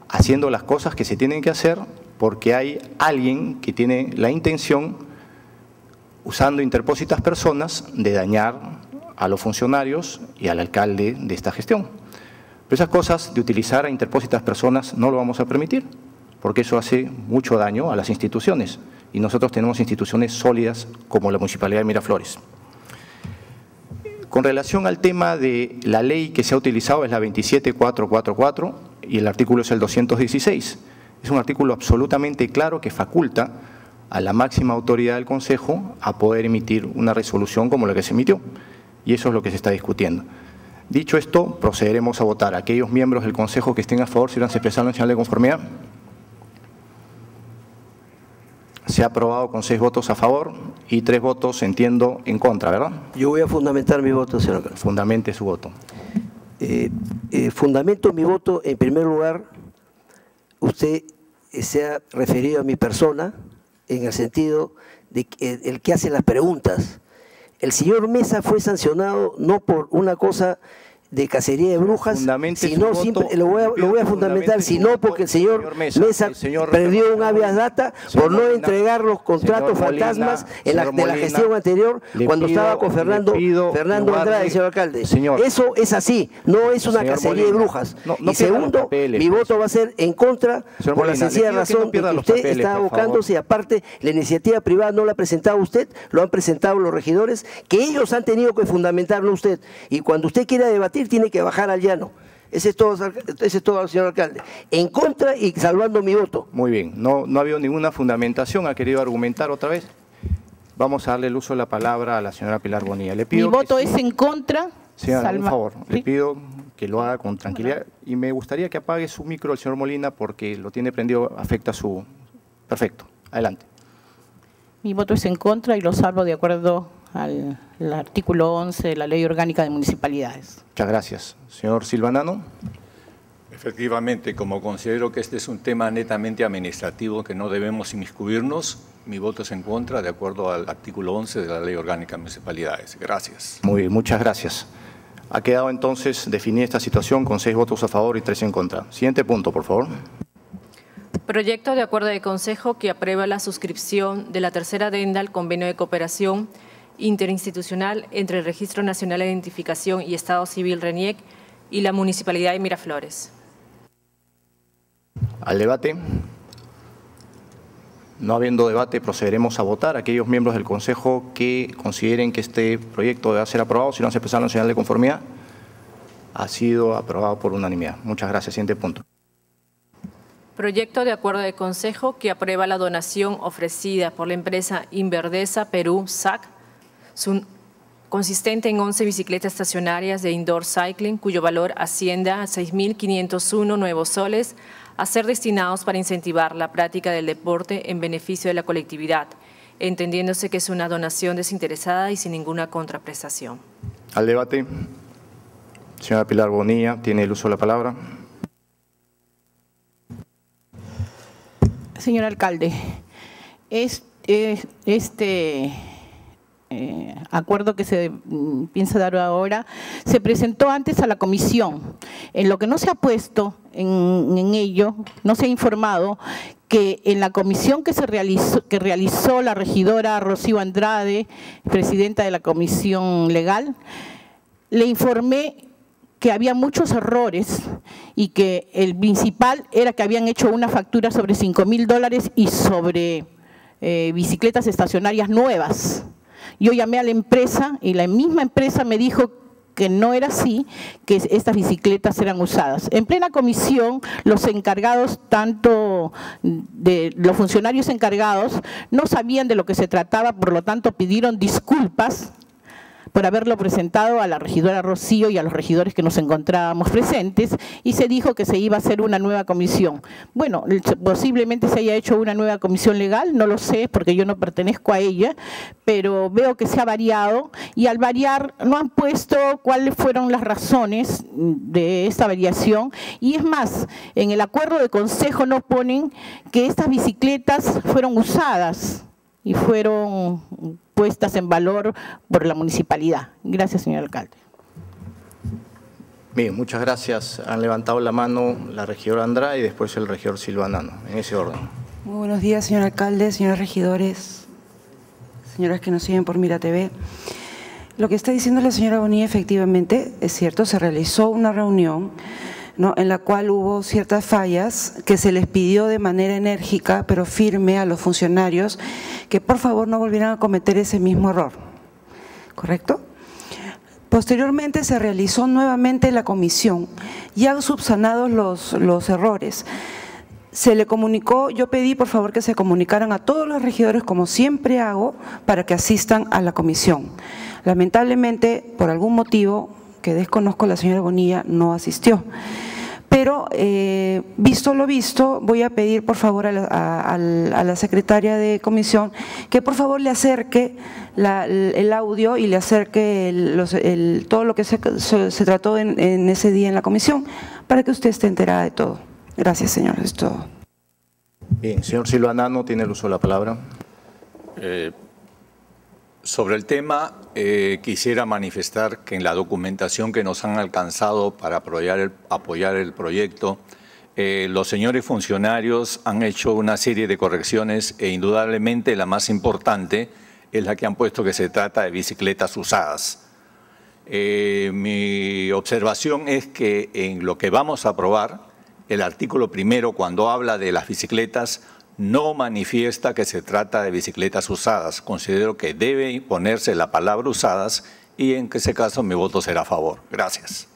Speaker 1: haciendo las cosas que se tienen que hacer porque hay alguien que tiene la intención, usando interpósitas personas, de dañar a los funcionarios y al alcalde de esta gestión. Pero esas cosas de utilizar a interpósitas personas no lo vamos a permitir, porque eso hace mucho daño a las instituciones y nosotros tenemos instituciones sólidas como la Municipalidad de Miraflores. Con relación al tema de la ley que se ha utilizado es la 27444 y el artículo es el 216. Es un artículo absolutamente claro que faculta a la máxima autoridad del Consejo a poder emitir una resolución como la que se emitió. Y eso es lo que se está discutiendo. Dicho esto, procederemos a votar. Aquellos miembros del Consejo que estén a favor, si van a expresar en señal de conformidad. Se ha aprobado con seis votos a favor y tres votos, entiendo, en contra, ¿verdad?
Speaker 3: Yo voy a fundamentar mi voto, señor alcalde.
Speaker 1: Fundamente su voto.
Speaker 3: Eh, eh, fundamento mi voto, en primer lugar, usted se ha referido a mi persona en el sentido de que el que hace las preguntas. El señor Mesa fue sancionado no por una cosa de cacería de brujas, simple-
Speaker 1: voto,
Speaker 3: lo voy a, lo voy a fundamentar, sino porque el señor,
Speaker 1: señor Mesa,
Speaker 3: Mesa,
Speaker 1: el señor
Speaker 3: perdió un habeas data por no
Speaker 1: Molina,
Speaker 3: entregar los contratos
Speaker 1: Molina,
Speaker 3: fantasmas en la, de la gestión anterior cuando
Speaker 1: pido-
Speaker 3: estaba con Fernando, Fernando Andrade, señor alcalde.
Speaker 1: Señor.
Speaker 3: Eso es así, no es una cacería de brujas.
Speaker 1: no- no
Speaker 3: y segundo,
Speaker 1: papeles,
Speaker 3: mi
Speaker 1: pues.
Speaker 3: voto va a ser en contra por la sencilla
Speaker 1: no
Speaker 3: razón de que usted
Speaker 1: papeles,
Speaker 3: está abocándose aparte la iniciativa privada no la ha presentado usted, lo han presentado los regidores, que ellos han tenido que fundamentarlo usted. Y cuando usted quiera debatir tiene que bajar al llano. Ese es todo, ese es todo, señor alcalde. En contra y salvando mi voto.
Speaker 1: Muy bien, no, no ha habido ninguna fundamentación, ha querido argumentar otra vez. Vamos a darle el uso de la palabra a la señora Pilar Bonilla. Le
Speaker 4: Mi
Speaker 1: pido que
Speaker 4: voto es en contra.
Speaker 1: Señora,
Speaker 4: Salva-
Speaker 1: favor,
Speaker 4: ¿Sí?
Speaker 1: le pido que lo haga con tranquilidad y me gustaría que apague su micro el señor Molina porque lo tiene prendido, afecta su... Perfecto, adelante.
Speaker 4: Mi voto es en contra y lo salvo de acuerdo al, al artículo 11 de la Ley Orgánica de Municipalidades.
Speaker 1: Muchas gracias. Señor Silvanano.
Speaker 5: Efectivamente, como considero que este es un tema netamente administrativo que no debemos inmiscuirnos, mi voto es en contra de acuerdo al artículo 11 de la Ley Orgánica de Municipalidades. Gracias.
Speaker 1: Muy bien, muchas gracias. Ha quedado entonces definida esta situación con seis votos a favor y tres en contra. Siguiente punto, por favor.
Speaker 2: Proyecto de acuerdo de consejo que aprueba la suscripción de la tercera adenda al convenio de cooperación interinstitucional entre el Registro Nacional de Identificación y Estado Civil RENIEC y la Municipalidad de Miraflores.
Speaker 1: Al debate. No habiendo debate, procederemos a votar. Aquellos miembros del Consejo que consideren que este proyecto debe ser aprobado, si no se en señal de conformidad, ha sido aprobado por unanimidad. Muchas gracias. Siguiente punto.
Speaker 2: Proyecto de acuerdo de consejo que aprueba la donación ofrecida por la empresa Inverdesa Perú, SAC, consistente en 11 bicicletas estacionarias de indoor cycling, cuyo valor ascienda a 6.501 nuevos soles, a ser destinados para incentivar la práctica del deporte en beneficio de la colectividad, entendiéndose que es una donación desinteresada y sin ninguna contraprestación.
Speaker 1: Al debate. Señora Pilar Bonilla, tiene el uso de la palabra.
Speaker 4: Señor alcalde, este, este acuerdo que se mm, piensa dar ahora se presentó antes a la comisión. En lo que no se ha puesto en, en ello, no se ha informado que en la comisión que, se realizó, que realizó la regidora Rocío Andrade, presidenta de la comisión legal, le informé que había muchos errores y que el principal era que habían hecho una factura sobre 5 mil dólares y sobre eh, bicicletas estacionarias nuevas. Yo llamé a la empresa y la misma empresa me dijo que no era así, que estas bicicletas eran usadas. En plena comisión, los encargados, tanto de los funcionarios encargados, no sabían de lo que se trataba, por lo tanto pidieron disculpas por haberlo presentado a la regidora Rocío y a los regidores que nos encontrábamos presentes y se dijo que se iba a hacer una nueva comisión. Bueno, posiblemente se haya hecho una nueva comisión legal, no lo sé porque yo no pertenezco a ella, pero veo que se ha variado y al variar no han puesto cuáles fueron las razones de esta variación y es más, en el acuerdo de consejo no ponen que estas bicicletas fueron usadas y fueron puestas en valor por la municipalidad. Gracias, señor alcalde.
Speaker 1: Bien, muchas gracias. Han levantado la mano la regidora Andrade y después el regidor Silvanano, en ese orden.
Speaker 8: Muy buenos días, señor alcalde, señores regidores, señoras que nos siguen por Mira TV. Lo que está diciendo la señora Bonilla efectivamente es cierto, se realizó una reunión en la cual hubo ciertas fallas que se les pidió de manera enérgica pero firme a los funcionarios que por favor no volvieran a cometer ese mismo error. ¿Correcto? Posteriormente se realizó nuevamente la comisión, ya subsanados los, los errores. Se le comunicó, yo pedí por favor que se comunicaran a todos los regidores, como siempre hago, para que asistan a la comisión. Lamentablemente, por algún motivo, que desconozco, la señora Bonilla no asistió. Pero, eh, visto lo visto, voy a pedir por favor a la, secretaria de comisión que por favor le acerque el audio y le acerque todo lo que se, trató en, ese día en la comisión para que usted esté enterada de todo. Gracias, señor. Es todo.
Speaker 1: Bien, señor Silvanano, tiene el uso de la palabra.
Speaker 5: Eh, sobre el tema, eh, quisiera manifestar que en la documentación que nos han alcanzado para apoyar el, proyecto, eh, los señores funcionarios han hecho una serie de correcciones e indudablemente la más importante es la que han puesto que se trata de bicicletas usadas. Eh, mi observación es que en lo que vamos a aprobar, el artículo primero, cuando habla de las bicicletas, no manifiesta que se trata de bicicletas usadas. Considero que debe ponerse la palabra usadas y en ese caso mi voto será a favor. Gracias.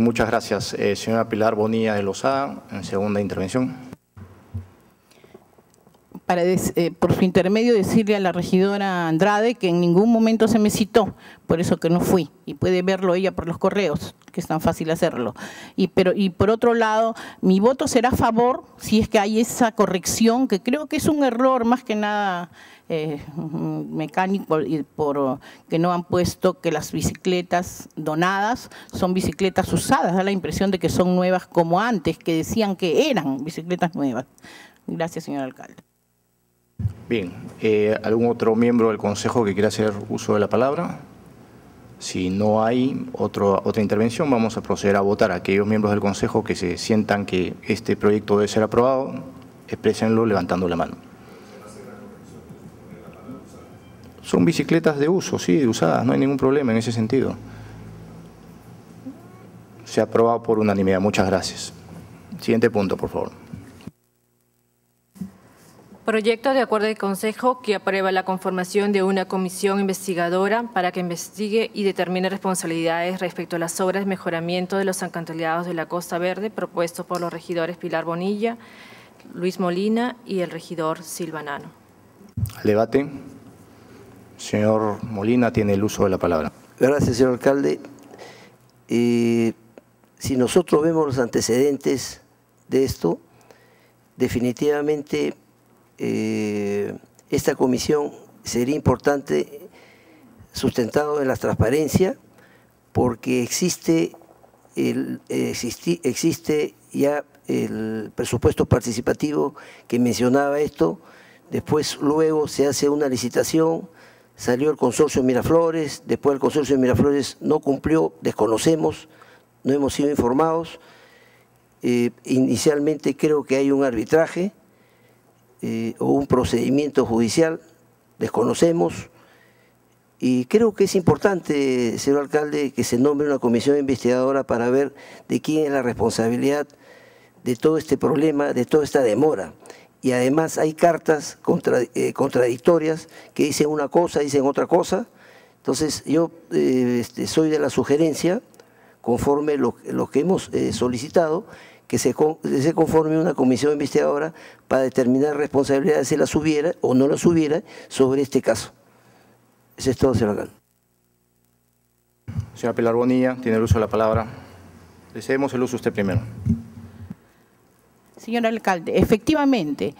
Speaker 1: muchas gracias. Eh, señora Pilar Bonilla de Lozada, en segunda intervención.
Speaker 4: Para eh, por su intermedio decirle a la regidora Andrade que en ningún momento se me citó, por eso que no fui, y puede verlo ella por los correos que es tan fácil hacerlo. Y, pero, y por otro lado, mi voto será a favor si es que hay esa corrección, que creo que es un error más que nada eh, mecánico, por, que no han puesto que las bicicletas donadas son bicicletas usadas, da la impresión de que son nuevas como antes, que decían que eran bicicletas nuevas. Gracias, señor alcalde.
Speaker 1: Bien, eh, ¿algún otro miembro del Consejo que quiera hacer uso de la palabra? Si no hay otra intervención, vamos a proceder a votar. Aquellos miembros del Consejo que se sientan que este proyecto debe ser aprobado, exprésenlo levantando la mano. Son bicicletas de uso, sí, usadas, no hay ningún problema en ese sentido. Se ha aprobado por unanimidad. Muchas gracias. Siguiente punto, por favor.
Speaker 2: Proyecto de acuerdo de consejo que aprueba la conformación de una comisión investigadora para que investigue y determine responsabilidades respecto a las obras de mejoramiento de los acantilados de la Costa Verde propuesto por los regidores Pilar Bonilla, Luis Molina y el regidor Silvanano.
Speaker 1: Al debate. Señor Molina tiene el uso de la palabra.
Speaker 3: Gracias, señor alcalde. si nosotros vemos los antecedentes de esto, definitivamente eh, esta comisión sería importante sustentado en la transparencia porque existe, el, existe ya el presupuesto participativo que mencionaba esto, después luego se hace una licitación, salió el consorcio de Miraflores, después el consorcio de Miraflores no cumplió, desconocemos, no hemos sido informados. Eh, inicialmente creo que hay un arbitraje eh, o un procedimiento judicial, desconocemos. Y creo que es importante, señor alcalde, que se nombre una comisión investigadora para ver de quién es la responsabilidad de todo este problema, de toda esta demora. Y además hay cartas eh, contradictorias que dicen una cosa, dicen otra cosa. Entonces yo este, soy de la sugerencia conforme lo, que hemos eh, solicitado, que se, se, conforme una comisión investigadora para determinar responsabilidades si las hubiera o no las hubiera sobre este caso. Eso es todo, señor alcalde.
Speaker 1: Señora Pilar Bonilla, tiene el uso de la palabra. Le cedemos el uso usted primero.
Speaker 4: Señor alcalde, efectivamente,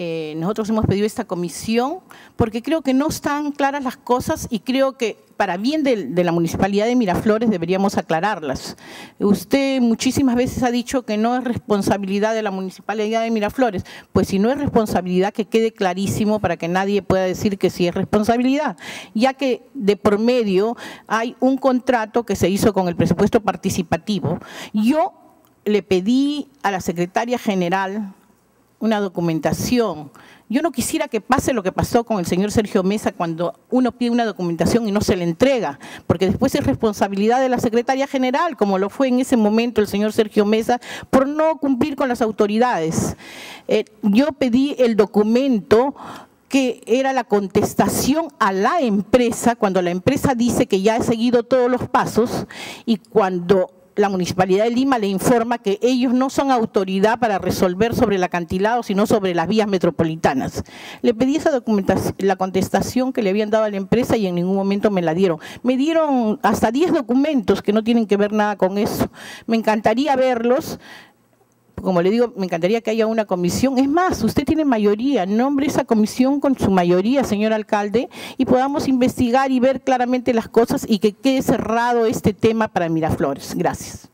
Speaker 4: eh, nosotros hemos pedido esta comisión porque creo que no están claras las cosas y creo que para bien de, la Municipalidad de Miraflores deberíamos aclararlas. Usted muchísimas veces ha dicho que no es responsabilidad de la Municipalidad de Miraflores. Pues si no es responsabilidad, que quede clarísimo para que nadie pueda decir que sí es responsabilidad, ya que de por medio hay un contrato que se hizo con el presupuesto participativo. Yo le pedí a la secretaria general una documentación. Yo no quisiera que pase lo que pasó con el señor Sergio Mesa cuando uno pide una documentación y no se le entrega, porque después es responsabilidad de la secretaria general, como lo fue en ese momento el señor Sergio Mesa, por no cumplir con las autoridades. Eh, yo pedí el documento que era la contestación a la empresa, cuando la empresa dice que ya ha seguido todos los pasos y cuando la Municipalidad de Lima le informa que ellos no son autoridad para resolver sobre el acantilado, sino sobre las vías metropolitanas. Le pedí esa documentación, la contestación que le habían dado a la empresa y en ningún momento me la dieron. Me dieron hasta 10 documentos que no tienen que ver nada con eso. Me encantaría verlos, como le digo, me encantaría que haya una comisión. Es más, usted tiene mayoría, nombre esa comisión con su mayoría, señor alcalde, y podamos investigar y ver claramente las cosas y que quede cerrado este tema para Miraflores. Gracias.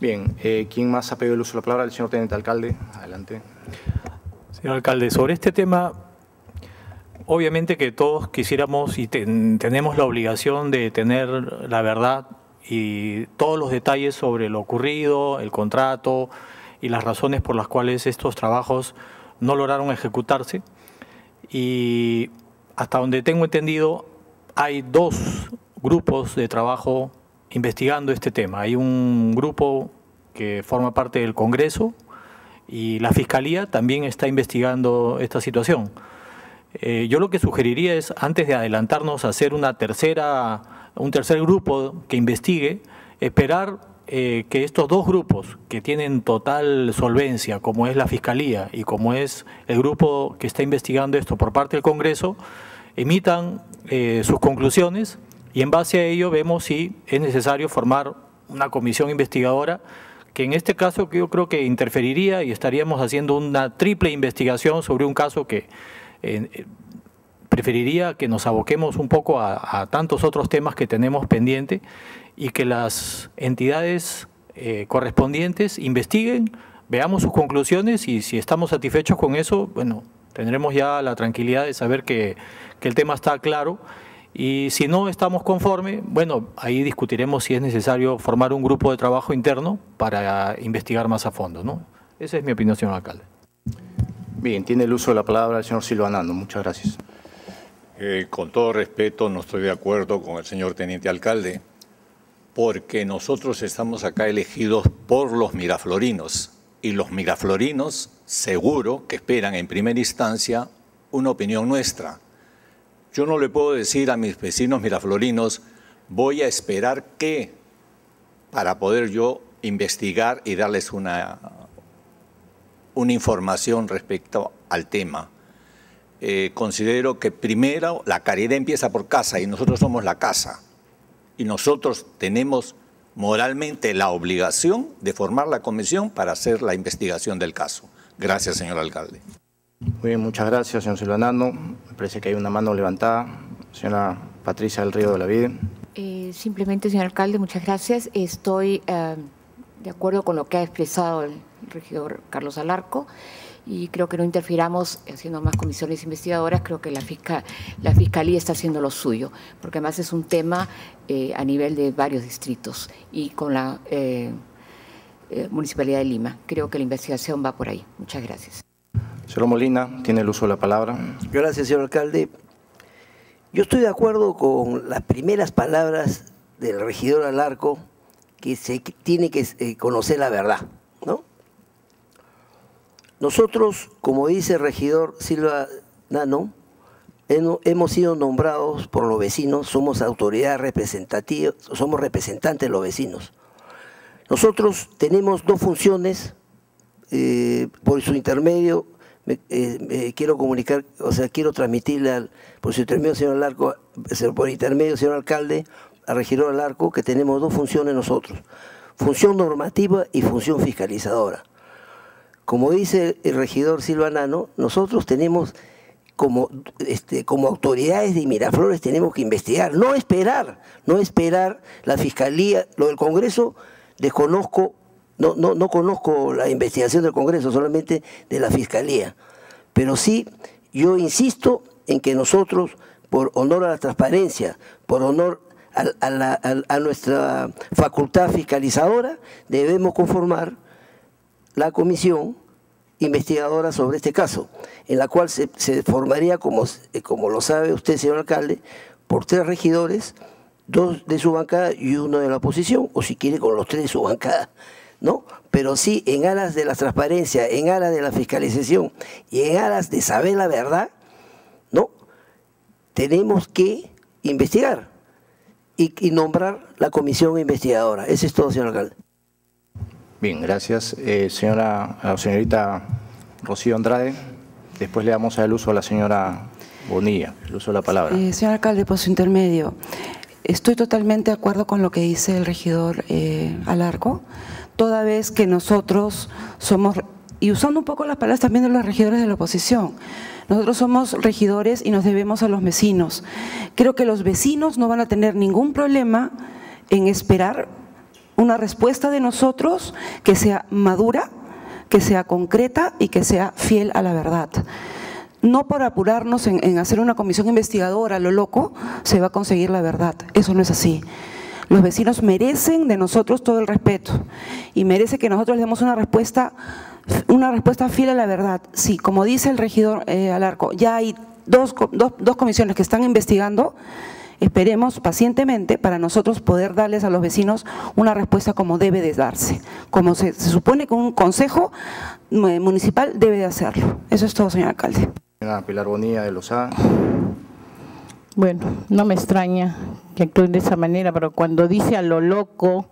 Speaker 1: Bien, eh, ¿quién más ha pedido el uso de la palabra? El señor teniente alcalde, adelante.
Speaker 6: Señor alcalde, sobre este tema, obviamente que todos quisiéramos y tenemos la obligación de tener la verdad y todos los detalles sobre lo ocurrido, el contrato y las razones por las cuales estos trabajos no lograron ejecutarse. Y hasta donde tengo entendido, hay dos grupos de trabajo investigando este tema. Hay un grupo que forma parte del Congreso y la Fiscalía también está investigando esta situación. Eh, yo lo que sugeriría es, antes de adelantarnos a hacer una tercera un tercer grupo que investigue, esperar eh, que estos dos grupos que tienen total solvencia, como es la Fiscalía y como es el grupo que está investigando esto por parte del Congreso, emitan eh, sus conclusiones y en base a ello vemos si es necesario formar una comisión investigadora que en este caso yo creo que interferiría y estaríamos haciendo una triple investigación sobre un caso que preferiría que nos aboquemos un poco a, tantos otros temas que tenemos pendiente y que las entidades eh, correspondientes investiguen, veamos sus conclusiones y si estamos satisfechos con eso, bueno, tendremos ya la tranquilidad de saber que, el tema está claro y si no estamos conformes, bueno, ahí discutiremos si es necesario formar un grupo de trabajo interno para investigar más a fondo, ¿no? Esa es mi opinión, señor alcalde.
Speaker 1: Bien, tiene el uso de la palabra el señor Silvanando. Muchas gracias.
Speaker 5: Eh, con todo respeto, no estoy de acuerdo con el señor teniente alcalde, porque nosotros estamos acá elegidos por los miraflorinos y los miraflorinos seguro que esperan en primera instancia una opinión nuestra. Yo no le puedo decir a mis vecinos miraflorinos, voy a esperar qué para poder yo investigar y darles una, una información respecto al tema. Eh, considero que primero la caridad empieza por casa y nosotros somos la casa. Y nosotros tenemos moralmente la obligación de formar la comisión para hacer la investigación del caso. Gracias, señor alcalde.
Speaker 1: Muy bien, muchas gracias, señor Silvanando. Me parece que hay una mano levantada. Señora Patricia del Río de la Vida.
Speaker 9: Eh, simplemente, señor alcalde, muchas gracias. Estoy eh, de acuerdo con lo que ha expresado el regidor Carlos Alarco y creo que no interfiramos haciendo más comisiones investigadoras, creo que la, la Fiscalía está haciendo lo suyo, porque además es un tema eh, a nivel de varios distritos y con la eh, eh, Municipalidad de Lima. Creo que la investigación va por ahí. Muchas gracias.
Speaker 1: Señor Molina, tiene el uso de la palabra.
Speaker 3: Gracias, señor alcalde. Yo estoy de acuerdo con las primeras palabras del regidor Alarco, que se tiene que conocer la verdad. Nosotros, como dice el regidor Silva Nano, hemos sido nombrados por los vecinos, somos autoridad representativa, somos representantes de los vecinos. Nosotros tenemos dos funciones, eh, por su intermedio, eh, quiero comunicar, o sea, quiero transmitirle por su intermedio, señor Alarco, por intermedio, señor alcalde, al regidor Alarco, que tenemos dos funciones nosotros, función normativa y función fiscalizadora. Como dice el regidor Silvanano, nosotros tenemos como, este, como autoridades de Miraflores tenemos que investigar, no esperar, no esperar la Fiscalía, lo del Congreso, desconozco, no, no, no conozco la investigación del Congreso, solamente de la Fiscalía. Pero sí, yo insisto en que nosotros, por honor a la transparencia, por honor a, a nuestra facultad fiscalizadora, debemos conformar la comisión investigadora sobre este caso, en la cual se, formaría, como, eh, como lo sabe usted, señor alcalde, por tres regidores, dos de su bancada y uno de la oposición, o si quiere con los tres de su bancada, ¿no? Pero sí, en aras de la transparencia, en aras de la fiscalización y en aras de saber la verdad, ¿no? Tenemos que investigar y, y nombrar la comisión investigadora. Eso es todo, señor alcalde.
Speaker 1: Bien, gracias. Eh, señora, señorita Rocío Andrade, después le damos el uso a la señora Bonilla, el uso de la palabra.
Speaker 8: Eh, señor alcalde, por su intermedio, estoy totalmente de acuerdo con lo que dice el regidor eh, Alarco, toda vez que nosotros somos, y usando un poco las palabras también de los regidores de la oposición, nosotros somos regidores y nos debemos a los vecinos. Creo que los vecinos no van a tener ningún problema en esperar una respuesta de nosotros que sea madura, que sea concreta y que sea fiel a la verdad. No por apurarnos en, hacer una comisión investigadora a lo loco se va a conseguir la verdad. Eso no es así. Los vecinos merecen de nosotros todo el respeto y merece que nosotros les demos una respuesta, una respuesta fiel a la verdad. Sí, como dice el regidor eh, Alarco, ya hay dos, dos comisiones que están investigando Esperemos pacientemente para nosotros poder darles a los vecinos una respuesta como debe de darse, como se, supone que un consejo eh, municipal debe de hacerlo. Eso es todo, señor alcalde.
Speaker 1: Señora Pilar Bonilla de Lozada.
Speaker 4: Bueno, no me extraña que actúen de esa manera, pero cuando dice a lo loco,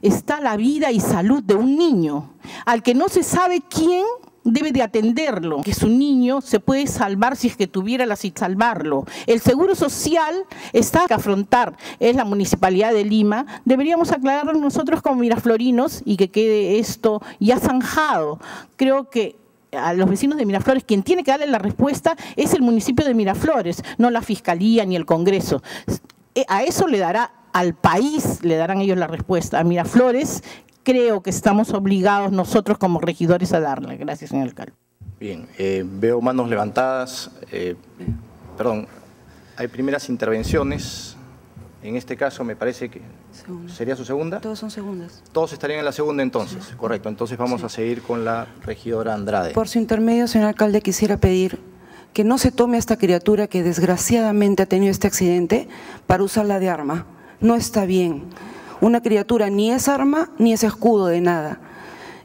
Speaker 4: está la vida y salud de un niño, al que no se sabe quién debe de atenderlo, que su niño se puede salvar si es que tuviera la salvarlo. El seguro social está que afrontar, es la municipalidad de Lima. Deberíamos aclarar nosotros como miraflorinos y que quede esto ya zanjado. Creo que a los vecinos de Miraflores, quien tiene que darle la respuesta es el municipio de Miraflores, no la Fiscalía ni el Congreso. Eh, a eso le dará al país, le darán ellos la respuesta. A Miraflores, creo que estamos obligados nosotros como regidores a darle. Gracias, señor alcalde.
Speaker 1: Bien, eh, veo manos levantadas. Eh, perdón, hay primeras intervenciones. En este caso me parece que sería su segunda.
Speaker 8: Todos son segundas.
Speaker 1: Todos estarían en la segunda entonces, correcto. Entonces vamos a seguir con la regidora Andrade.
Speaker 8: Por su intermedio, señor alcalde, quisiera pedir que no se tome a esta criatura que desgraciadamente ha tenido este accidente para usarla de arma. No está bien. Una criatura ni es arma ni es escudo de nada.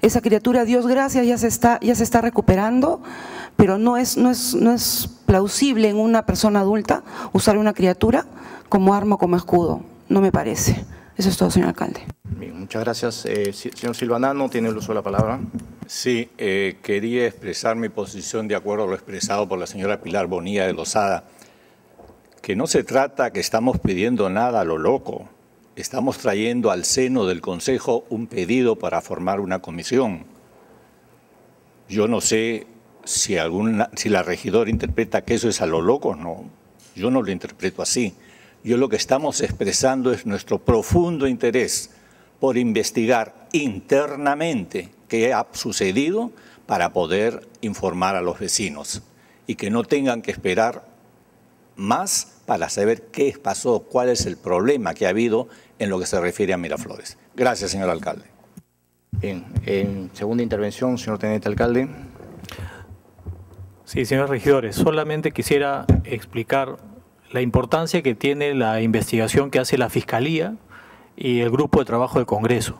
Speaker 8: Esa criatura, Dios gracias, ya se está, ya se está recuperando, pero no es, no, es, no es plausible en una persona adulta usar una criatura como arma o como escudo. No me parece. Eso es todo, señor alcalde.
Speaker 1: Bien, muchas gracias. Eh, señor Silvanano, tiene el uso de la palabra.
Speaker 5: Sí, eh, quería expresar mi posición de acuerdo a lo expresado por la señora Pilar Bonilla de Lozada, que no se trata que estamos pidiendo nada a lo loco estamos trayendo al seno del Consejo un pedido para formar una comisión. Yo no sé si, alguna, si la regidora interpreta que eso es a lo loco, no. Yo no lo interpreto así. Yo lo que estamos expresando es nuestro profundo interés por investigar internamente qué ha sucedido para poder informar a los vecinos y que no tengan que esperar más para saber qué pasó, cuál es el problema que ha habido en lo que se refiere a Miraflores. Gracias, señor alcalde.
Speaker 1: Bien, en segunda intervención, señor teniente alcalde.
Speaker 6: Sí, señores regidores, solamente quisiera explicar la importancia que tiene la investigación que hace la Fiscalía y el Grupo de Trabajo del Congreso.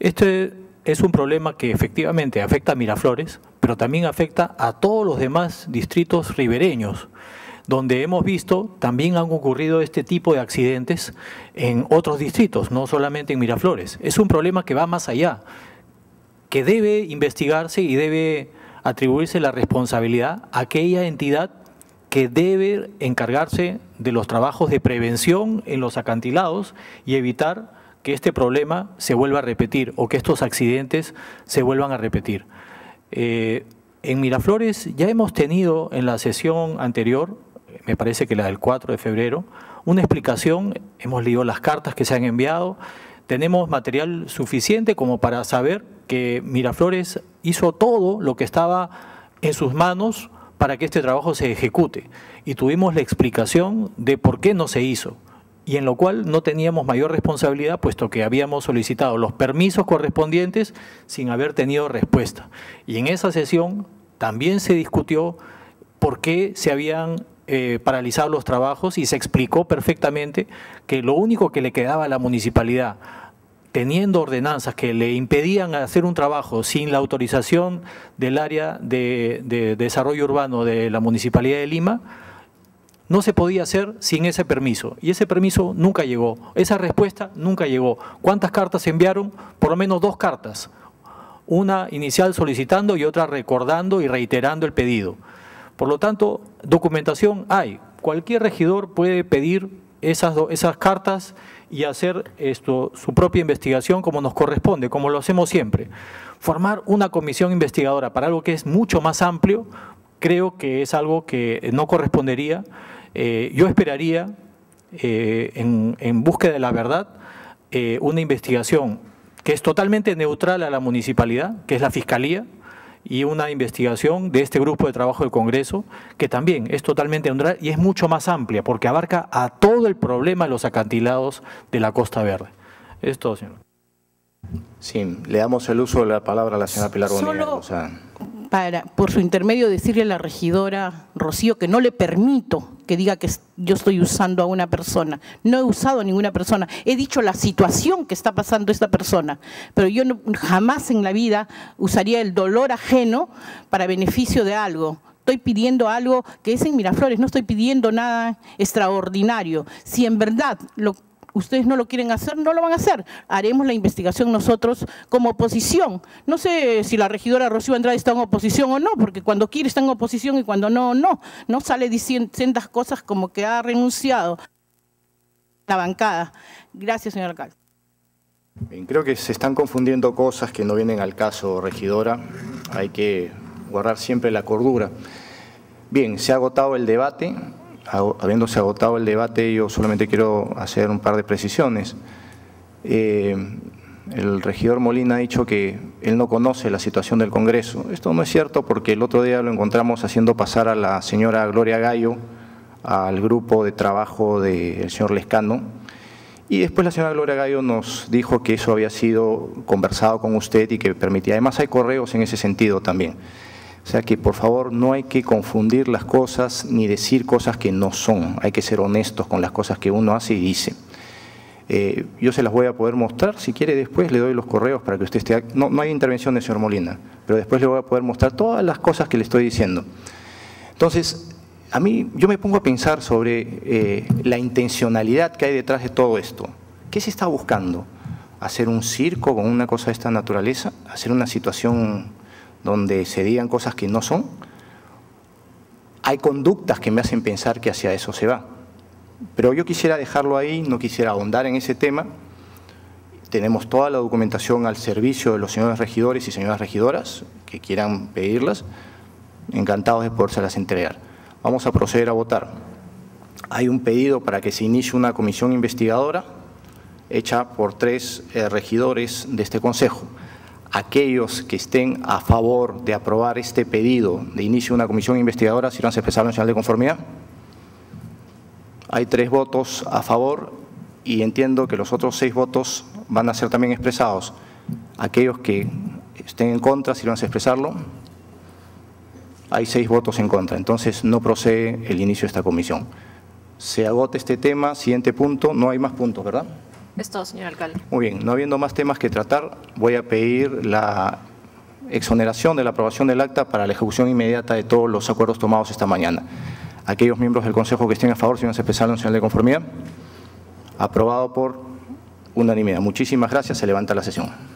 Speaker 6: Este es un problema que efectivamente afecta a Miraflores, pero también afecta a todos los demás distritos ribereños, donde hemos visto también han ocurrido este tipo de accidentes en otros distritos, no solamente en Miraflores. Es un problema que va más allá, que debe investigarse y debe atribuirse la responsabilidad a aquella entidad que debe encargarse de los trabajos de prevención en los acantilados y evitar que este problema se vuelva a repetir o que estos accidentes se vuelvan a repetir. Eh, en Miraflores ya hemos tenido en la sesión anterior, me parece que la del 4 de febrero, una explicación, hemos leído las cartas que se han enviado, tenemos material suficiente como para saber que Miraflores hizo todo lo que estaba en sus manos para que este trabajo se ejecute. Y tuvimos la explicación de por qué no se hizo y en lo cual no teníamos mayor responsabilidad puesto que habíamos solicitado los permisos correspondientes sin haber tenido respuesta. Y en esa sesión también se discutió por qué se habían eh, paralizado los trabajos y se explicó perfectamente que lo único que le quedaba a la municipalidad teniendo ordenanzas que le impedían hacer un trabajo sin la autorización del área de desarrollo urbano de la Municipalidad de Lima, no se podía hacer sin ese permiso. Y ese permiso nunca llegó. Esa respuesta nunca llegó. ¿Cuántas cartas enviaron? Por lo menos dos cartas. Una inicial solicitando y otra recordando y reiterando el pedido. Por lo tanto, documentación hay. Cualquier regidor puede pedir esas, esas cartas y hacer esto, su propia investigación como nos corresponde, como lo hacemos siempre. Formar una comisión investigadora para algo que es mucho más amplio, creo que es algo que no correspondería eh, yo esperaría, eh, en, búsqueda de la verdad, eh, una investigación que es totalmente neutral a la municipalidad, que es la Fiscalía, y una investigación de este grupo de trabajo del Congreso, que también es totalmente neutral y es mucho más amplia, porque abarca a todo el problema de los acantilados de la Costa Verde. Es todo, señor.
Speaker 1: Sí, le damos el uso de la palabra a la señora Pilar
Speaker 4: Bonilla. Para, por su intermedio, decirle a la regidora Rocío que no le permito que diga que yo estoy usando a una persona. No he usado a ninguna persona. He dicho la situación que está pasando esta persona. Pero yo jamás en la vida usaría el dolor ajeno para beneficio de algo. Estoy pidiendo algo que es en Miraflores, no estoy pidiendo nada extraordinario. Si en verdad lo ustedes no lo quieren hacer, no lo van a hacer. Haremos la investigación nosotros como oposición. No sé si la regidora Rocío Andrade está en oposición o no, porque cuando quiere está en oposición y cuando no, no. No sale diciendo cosas como que ha renunciado la bancada. Gracias, señor alcalde.
Speaker 1: creo que se están confundiendo cosas que no vienen al caso, regidora. Hay que guardar siempre la cordura. Bien, se ha agotado el debate habiéndose agotado el debate, yo solamente quiero hacer un par de precisiones. Eh, el regidor Molina ha dicho que él no conoce la situación del Congreso. Esto no es cierto porque el otro día lo encontramos haciendo pasar a la señora Gloria Gallo al grupo de trabajo del señor Lescano. Y después la señora Gloria Gallo nos dijo que eso había sido conversado con usted y que permitía. Además hay correos en ese sentido también. O sea que por favor no hay que confundir las cosas ni decir cosas que no son. Hay que ser honestos con las cosas que uno hace y dice. Eh, yo se las voy a poder mostrar, si quiere después le doy los correos para que usted esté... No, no hay intervención de señor Molina, pero después le voy a poder mostrar todas las cosas que le estoy diciendo. Entonces, a mí yo me pongo a pensar sobre eh, la intencionalidad que hay detrás de todo esto. ¿Qué se está buscando? ¿Hacer un circo con una cosa de esta naturaleza? ¿Hacer una situación donde se digan cosas que no son, hay conductas que me hacen pensar que hacia eso se va. Pero yo quisiera dejarlo ahí, no quisiera ahondar en ese tema. Tenemos toda la documentación al servicio de los señores regidores y señoras regidoras que quieran pedirlas. Encantados de podérselas entregar. Vamos a proceder a votar. Hay un pedido para que se inicie una comisión investigadora. hecha por tres eh, regidores de este Consejo. Aquellos que estén a favor de aprobar este pedido de inicio de una comisión investigadora, si no se expresaron en señal de conformidad. Hay tres votos a favor y entiendo que los otros seis votos van a ser también expresados. Aquellos que estén en contra, si no se expresarlo, hay seis votos en contra. Entonces no procede el inicio de esta comisión. Se agota este tema. Siguiente punto. No hay más puntos, ¿verdad?
Speaker 2: Es todo, señor alcalde.
Speaker 1: Muy bien, no habiendo más temas que tratar, voy a pedir la exoneración de la aprobación del acta para la ejecución inmediata de todos los acuerdos tomados esta mañana. Aquellos miembros del Consejo que estén a favor, si no se expresaron en señal de conformidad, aprobado por unanimidad. Muchísimas gracias, se levanta la sesión.